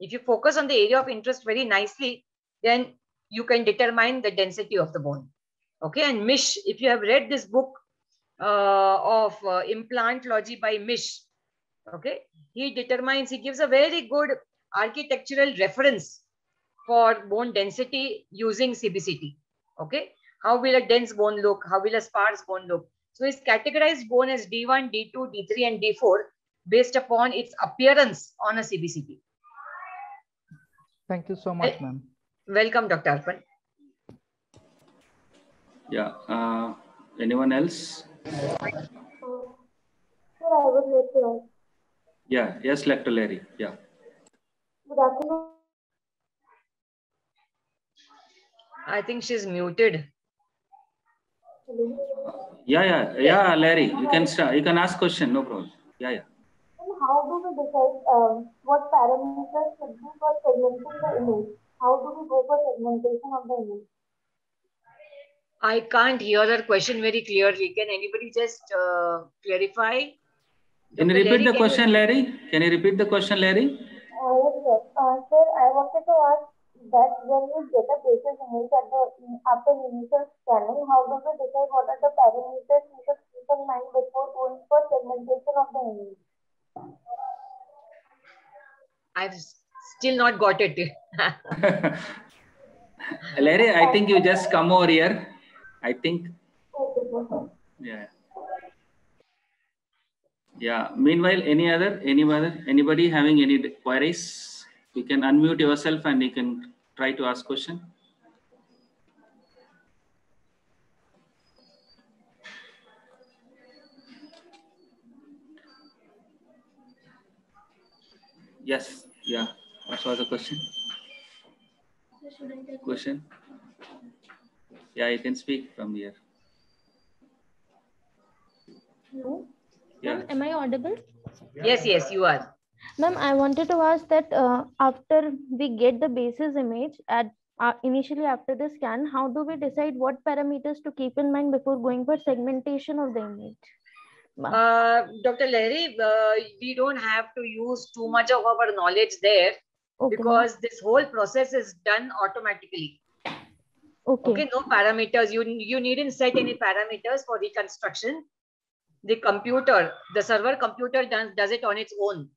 If you focus on the area of interest very nicely, then you can determine the density of the bone. Okay, and Misch, if you have read this book uh, of uh, implantology by Misch, okay, he determines, he gives a very good architectural reference for bone density using CBCT. Okay, how will a dense bone look? How will a sparse bone look? So it's categorized bone as D1, D2, D3, and D4 based upon its appearance on a CBCT. Thank you so much, ma'am. Welcome, Dr. Arpan. Yeah. Uh, anyone else? Sir, I would like to. Yeah. Yes, Dr. Larry. Yeah. I think she's muted. Yeah, yeah, yeah, Larry. You can start. You can ask question. No problem. Yeah, yeah. And how do we decide um, what parameters should be for segmenting the image? How do we go for segmentation of the image? I can't hear that question very clearly. Can anybody just uh, clarify? Can you repeat Larry, the can question, Larry? Can you repeat the question, Larry? Uh, yes, sir. Uh, sir, I wanted to ask that when you get a patient's image at the, after initial scanning, how do we decide what are the parameters we should keep in mind before going for segmentation of the image? I've still not got it. Larry, I think you just come over here. I think, yeah. Yeah. Meanwhile, any other, any other, anybody having any queries? You can unmute yourself and you can try to ask question. Yes. Yeah. What was the question? Question? Yeah, you can speak from here. Hello. Yeah. Am I audible? yes, yes, you are. Ma'am, I wanted to ask that uh, after we get the basis image at uh, initially after the scan, how do we decide what parameters to keep in mind before going for segmentation of the image? Uh, Dr. Larry, uh, we don't have to use too much of our knowledge there okay, because this whole process is done automatically. okay, Okay, no parameters. You, you needn't set any parameters for reconstruction. The computer, the server computer does, does it on its own.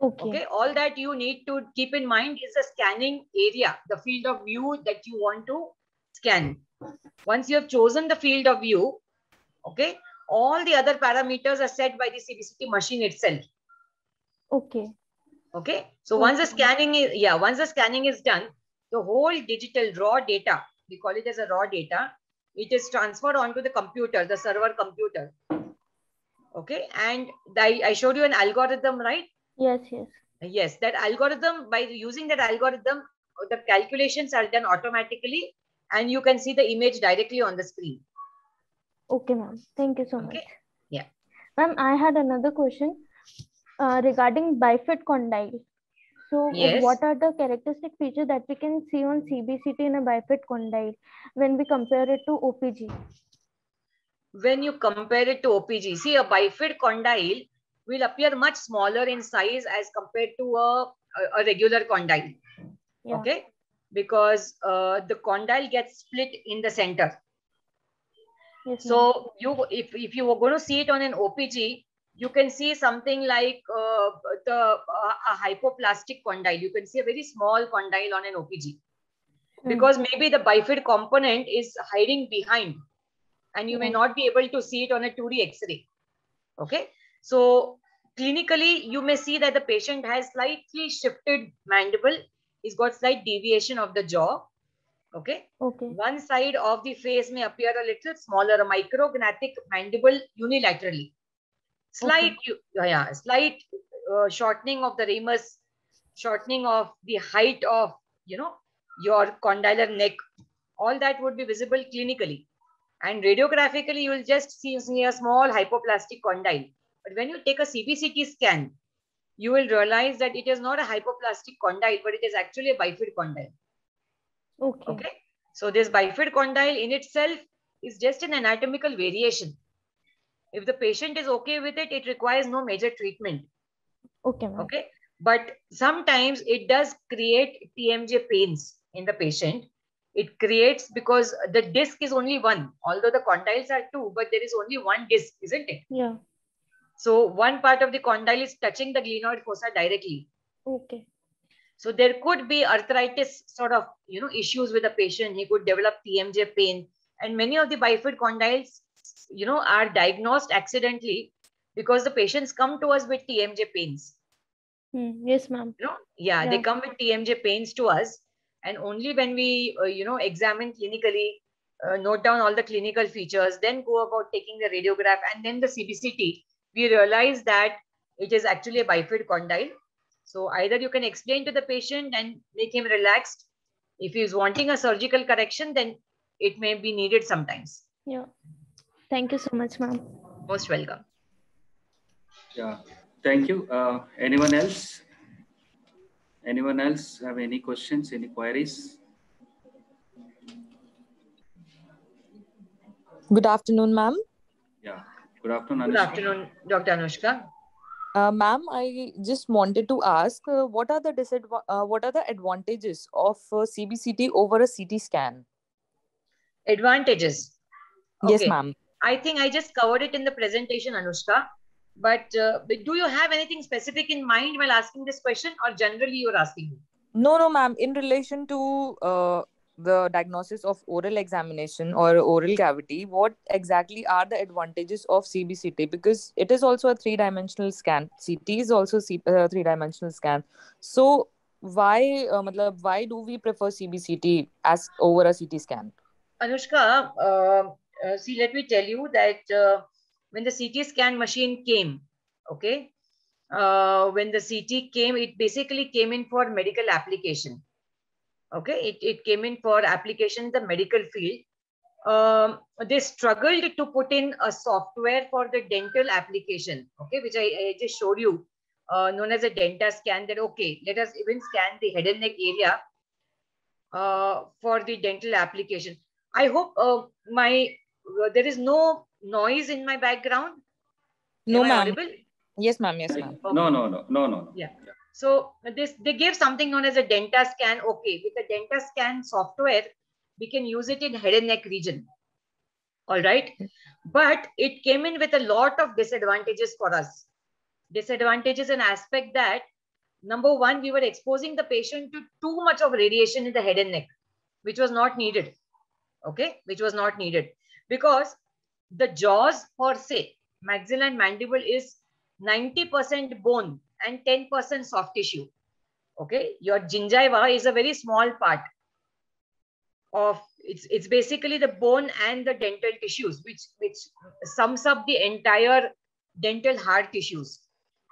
Okay, Okay, all that you need to keep in mind is the scanning area, the field of view that you want to scan. Once you have chosen the field of view, okay, all the other parameters are set by the CBCT machine itself. okay, Okay, so once the scanning is, yeah, once the scanning is done, the whole digital raw data, we call it as a raw data, it is transferred onto the computer, the server computer. Okay, and I, I showed you an algorithm, right? Yes, yes, Yes, that algorithm, by using that algorithm, the calculations are done automatically and you can see the image directly on the screen. okay, ma'am. Thank you so much. Okay, yeah. Ma'am, I had another question uh, regarding bifid condyle. So, Yes. what are the characteristic features that we can see on CBCT in a bifid condyle when we compare it to OPG? When you compare it to OPG, see a bifid condyle will appear much smaller in size as compared to a, a, regular condyle. Yeah. Okay, because uh, the condyle gets split in the center. Yes. So you, if, if you were going to see it on an OPG, you can see something like uh, the uh, a hypoplastic condyle. You can see a very small condyle on an OPG Hmm. because maybe the bifid component is hiding behind, and you may not be able to see it on a 2D X-ray. Okay, so clinically you may see that the patient has slightly shifted mandible. He's got slight deviation of the jaw. Okay, Okay. one side of the face may appear a little smaller, a micrognathic mandible unilaterally. Slight, you- yeah, slight uh, shortening of the ramus, shortening of the height of, you know, your condylar neck. All that would be visible clinically. And radiographically, you will just see, see a small hypoplastic condyle. But when you take a CBCT scan, you will realize that it is not a hypoplastic condyle, but it is actually a bifid condyle. Okay. Okay. So this bifid condyle in itself is just an anatomical variation. If the patient is okay with it, it requires no major treatment. Okay, ma'am. Okay. But sometimes it does create TMJ pains. in the patient, it creates because the disc is only one, although the condyles are two, but there is only one disc, isn't it? Yeah. So one part of the condyle is touching the glenoid fossa directly. Okay. So there could be arthritis sort of, you know, issues with the patient. He could develop TMJ pain. And many of the bifid condyles, you know, are diagnosed accidentally because the patients come to us with TMJ pains. Hmm. Yes, ma'am. You know, yeah, they come with TMJ pains to us. And only when we, uh, you know, examine clinically, uh, note down all the clinical features, then go about taking the radiograph and then the CBCT, we realize that it is actually a bifid condyle. So either you can explain to the patient and make him relaxed. If he is wanting a surgical correction, then it may be needed sometimes. Yeah. Thank you so much, ma'am. Most welcome. Yeah, thank you. Uh, anyone else? Anyone else have any questions, any queries? Good afternoon, ma'am. Yeah, good afternoon. Good afternoon, Dr. Anushka. Uh, ma'am, I just wanted to ask, uh, what are the disadva- uh, what are the advantages of uh, CBCT over a CT scan? Advantages. Yes, ma'am. I think I just covered it in the presentation, Anushka. But, uh, but do you have anything specific in mind while asking this question, or generally you're asking? No, no, ma'am. In relation to uh, the diagnosis of oral examination or oral cavity, what exactly are the advantages of CBCT? Because it is also a three-dimensional scan. CT is also C- uh, three-dimensional scan. So why, uh, matlab, why do we prefer CBCT as over a CT scan? Anushka, uh, uh, see, let me tell you that uh, when the CT scan machine came, okay, uh, when the CT came, it basically came in for medical application. Okay, it, it came in for application in the medical field. Um, they struggled to put in a software for the dental application, okay, which I, I just showed you, uh, known as a Denta scan. That okay, let us even scan the head and neck area uh, for the dental application. I hope uh, my uh, there is no noise in my background. No, Am ma'am. Yes, ma'am. Yes, ma'am. No, no, no, no, no, no. Yeah. So this they gave something known as a Denta scan. Okay, with the Denta scan software, we can use it in head and neck region. All right, but it came in with a lot of disadvantages for us. Disadvantages and aspect that number one, we were exposing the patient to too much of radiation in the head and neck, which was not needed. Okay, which was not needed because the jaws per se, maxilla and mandible is 90% bone and 10% soft tissue. Okay, your gingiva is a very small part of it's it's basically the bone and the dental tissues, which which sums up the entire dental hard tissues,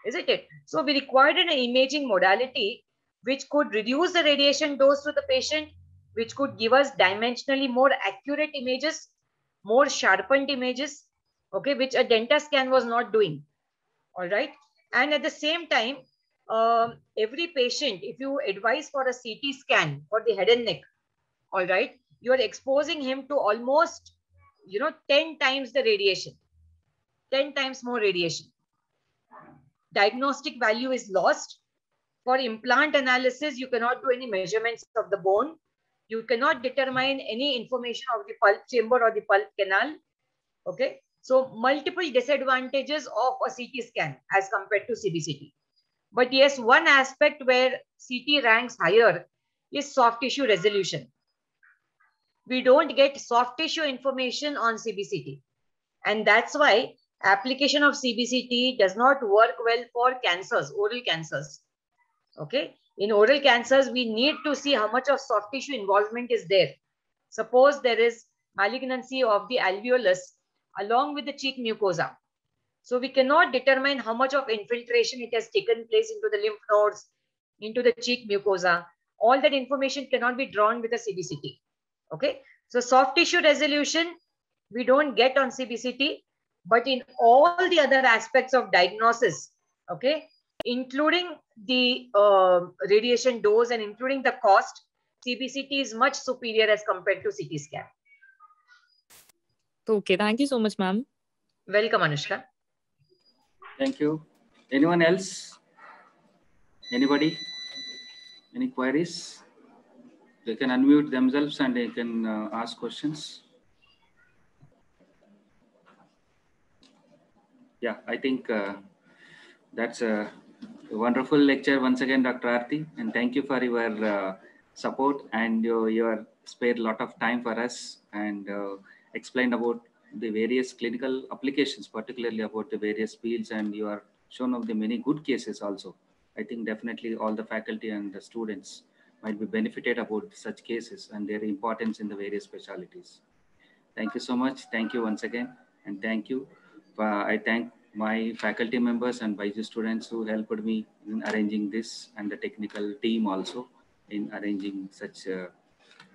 isn't it? So we required an imaging modality which could reduce the radiation dose to the patient, which could give us dimensionally more accurate images, more sharpened images, okay, which a Denta scan was not doing. All right. And at the same time, um, every patient, if you advise for a CT scan for the head and neck, all right, you are exposing him to almost, you know, 10 times the radiation, 10 times more radiation. Diagnostic value is lost. For implant analysis, you cannot do any measurements of the bone. You cannot determine any information of the pulp chamber or the pulp canal. Okay. So multiple disadvantages of a CT scan as compared to CBCT. But yes, one aspect where CT ranks higher is soft tissue resolution. We don't get soft tissue information on CBCT. And that's why application of CBCT does not work well for cancers, oral cancers. Okay. In oral cancers, we need to see how much of soft tissue involvement is there. Suppose there is malignancy of the alveolus along with the cheek mucosa. So we cannot determine how much of infiltration it has taken place into the lymph nodes, into the cheek mucosa. All that information cannot be drawn with a CBCT. Okay. So soft tissue resolution, we don't get on CBCT, but in all the other aspects of diagnosis, okay, including the uh, radiation dose and including the cost, CBCT is much superior as compared to CT scan. Okay, thank you so much, ma'am. Welcome, Anushka. Thank you. Anyone else? Anybody? Any queries? they can unmute themselves and they can uh, ask questions. Yeah, I think uh, that's a wonderful lecture once again, Dr. Arti, and thank you for your uh, support and your, you are spared lot of time for us and uh, explained about the various clinical applications, particularly about the various fields, and you are shown of the many good cases also. I think definitely all the faculty and the students might be benefited about such cases and their importance in the various specialties. Thank you so much. Thank you once again. And thank you. Uh, I thank my faculty members and BYJU'S students who helped me in arranging this and the technical team also in arranging such a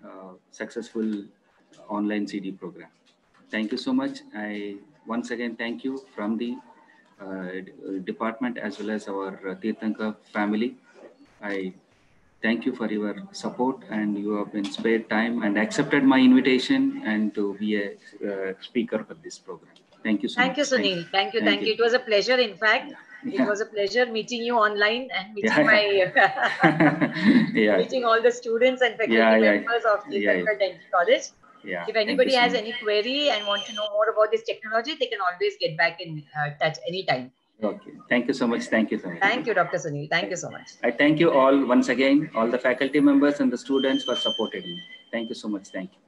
uh, successful online CD program. Thank you so much. I once again thank you from the uh, department as well as our uh, Teerthanker family. I thank you for your support and you have been spared time and accepted my invitation and to be a uh, speaker for this program. Thank you so much. thank much. You, Sunil. Thank you. Thank, you. It was a pleasure. In fact, Yeah. it was a pleasure meeting you online and meeting Yeah, my yeah, meeting all the students and faculty members of the yeah. Dental College. Yeah. If anybody has any query and want to know more about this technology, they can always get back in uh, touch anytime. Okay. Thank you so much. Thank you so much. Thank you, Dr. Sunil. Thank you so much. I thank you all once again, all the faculty members and the students for supporting me. Thank you so much. Thank you.